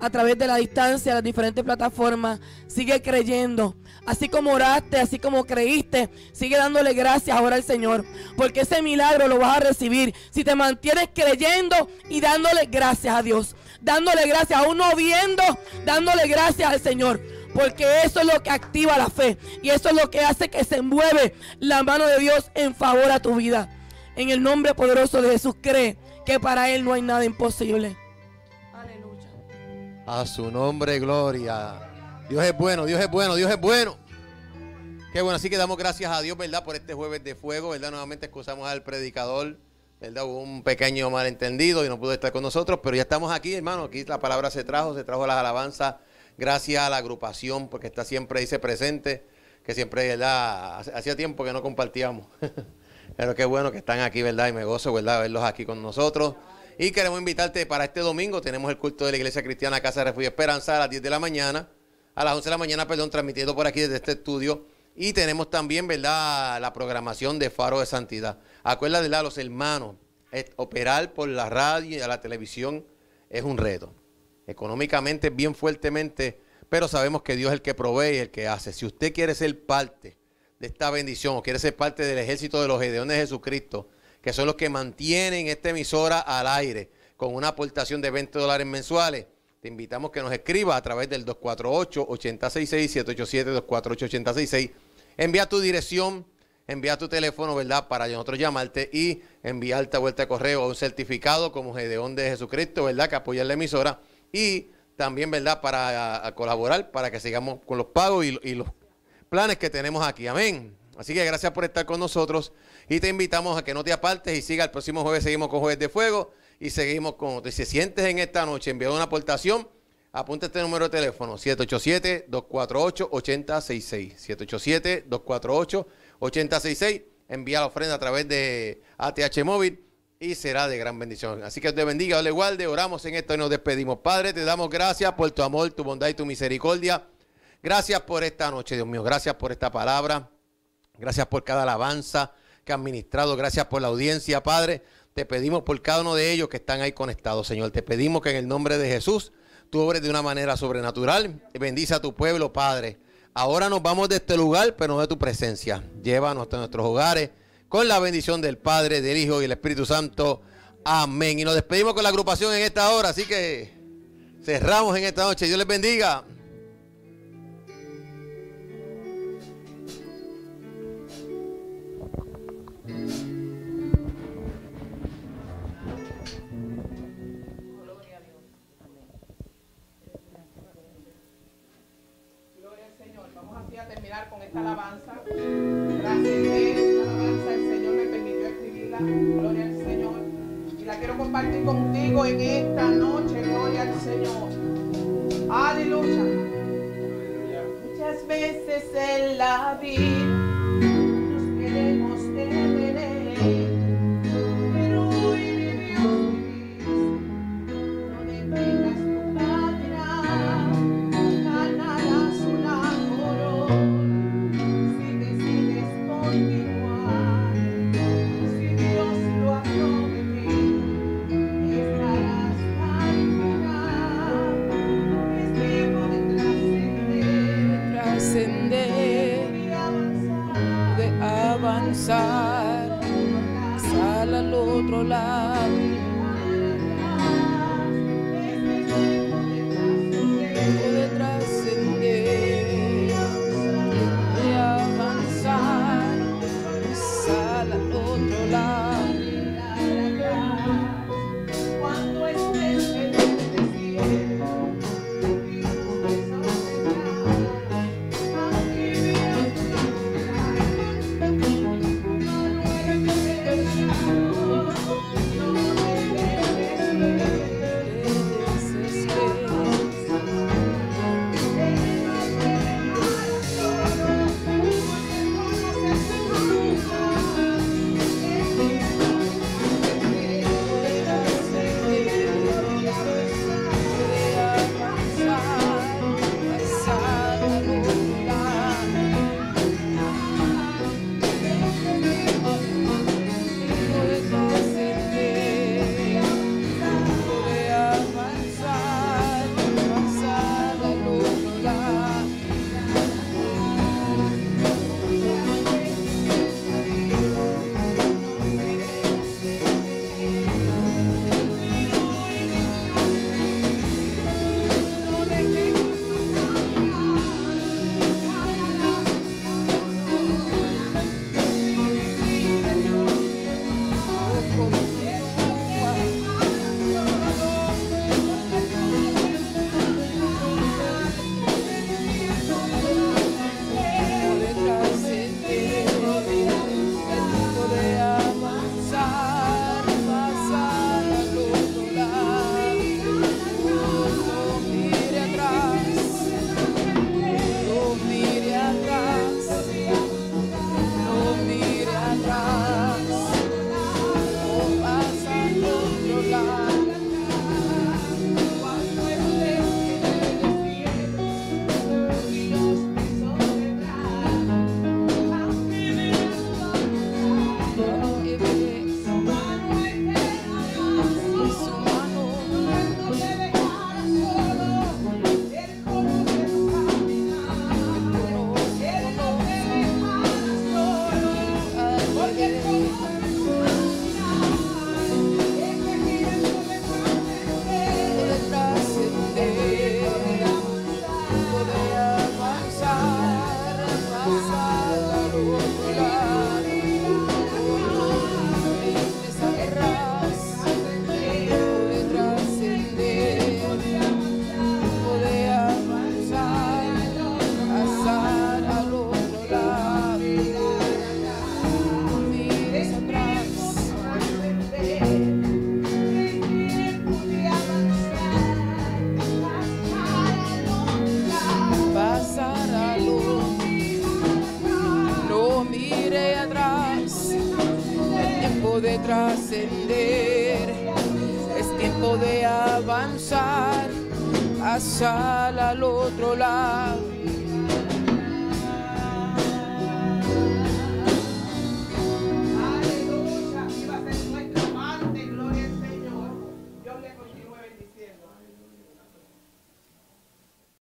a través de la distancia, las diferentes plataformas, sigue creyendo. Así como oraste, así como creíste, sigue dándole gracias ahora al Señor. Porque ese milagro lo vas a recibir si te mantienes creyendo y dándole gracias a Dios. Dándole gracias, aún no viendo, dándole gracias al Señor. Porque eso es lo que activa la fe. Y eso es lo que hace que se mueve la mano de Dios en favor a tu vida. En el nombre poderoso de Jesús, cree que para Él no hay nada imposible. Aleluya. A su nombre, gloria. Dios es bueno, Dios es bueno, Dios es bueno. Qué bueno, así que damos gracias a Dios, ¿verdad? Por este jueves de fuego, ¿verdad? Nuevamente excusamos al predicador, ¿verdad? Hubo un pequeño malentendido y no pudo estar con nosotros, pero ya estamos aquí, hermano. Aquí la palabra se trajo, se trajo las alabanzas gracias a la agrupación, porque está siempre ahí se presente, que siempre, ¿verdad? Hacía tiempo que no compartíamos. pero qué bueno que están aquí, ¿verdad? Y me gozo, ¿verdad? Verlos aquí con nosotros. Y queremos invitarte para este domingo. Tenemos el culto de la Iglesia Cristiana Casa de Refugio Esperanza a las 10 de la mañana. A las 11 de la mañana, perdón, transmitiendo por aquí desde este estudio Y tenemos también, ¿verdad?, la programación de Faro de Santidad. Acuérdate, ¿verdad? los hermanos, operar por la radio y la televisión es un reto. Económicamente, bien fuertemente, pero sabemos que Dios es el que provee y el que hace. Si usted quiere ser parte de esta bendición o quiere ser parte del ejército de los Gedeones de Jesucristo, que son los que mantienen esta emisora al aire con una aportación de 20 dólares mensuales, te invitamos que nos escriba a través del 248-866-787-248-866. Envía tu dirección, envía tu teléfono, ¿verdad? Para nosotros llamarte y enviarte a vuelta de correo un certificado como Gedeón de Jesucristo, ¿verdad? Que apoya la emisora. Y también, ¿verdad? Para a- a colaborar, para que sigamos con los pagos y, y los planes que tenemos aquí. Amén. Así que gracias por estar con nosotros y te invitamos a que no te apartes y siga el próximo jueves. Seguimos con Jueves de Fuego y seguimos con. Si te sientes en esta noche enviando una aportación, apunta este número de teléfono: 787-248-8066. 787-248-8066. Envía la ofrenda a través de ATH Móvil y será de gran bendición. Así que te bendiga, Dios le guarde. Oramos en esto y nos despedimos. Padre, te damos gracias por tu amor, tu bondad y tu misericordia. Gracias por esta noche, Dios mío. Gracias por esta palabra. Gracias por cada alabanza que han ministrado. Gracias por la audiencia, Padre. Te pedimos por cada uno de ellos que están ahí conectados, Señor. Te pedimos que en el nombre de Jesús tú obres de una manera sobrenatural. Bendice a tu pueblo, Padre. Ahora nos vamos de este lugar, pero no de tu presencia. Llévanos a nuestros hogares con la bendición del Padre, del Hijo y del Espíritu Santo. Amén. Y nos despedimos con la agrupación en esta hora. Así que cerramos en esta noche. Dios les bendiga. Alabanza. Trascender esta alabanza. El Señor me permitió escribirla. Gloria al Señor. Y la quiero compartir contigo en esta noche. Gloria al Señor. Aleluya. Muchas veces en la vida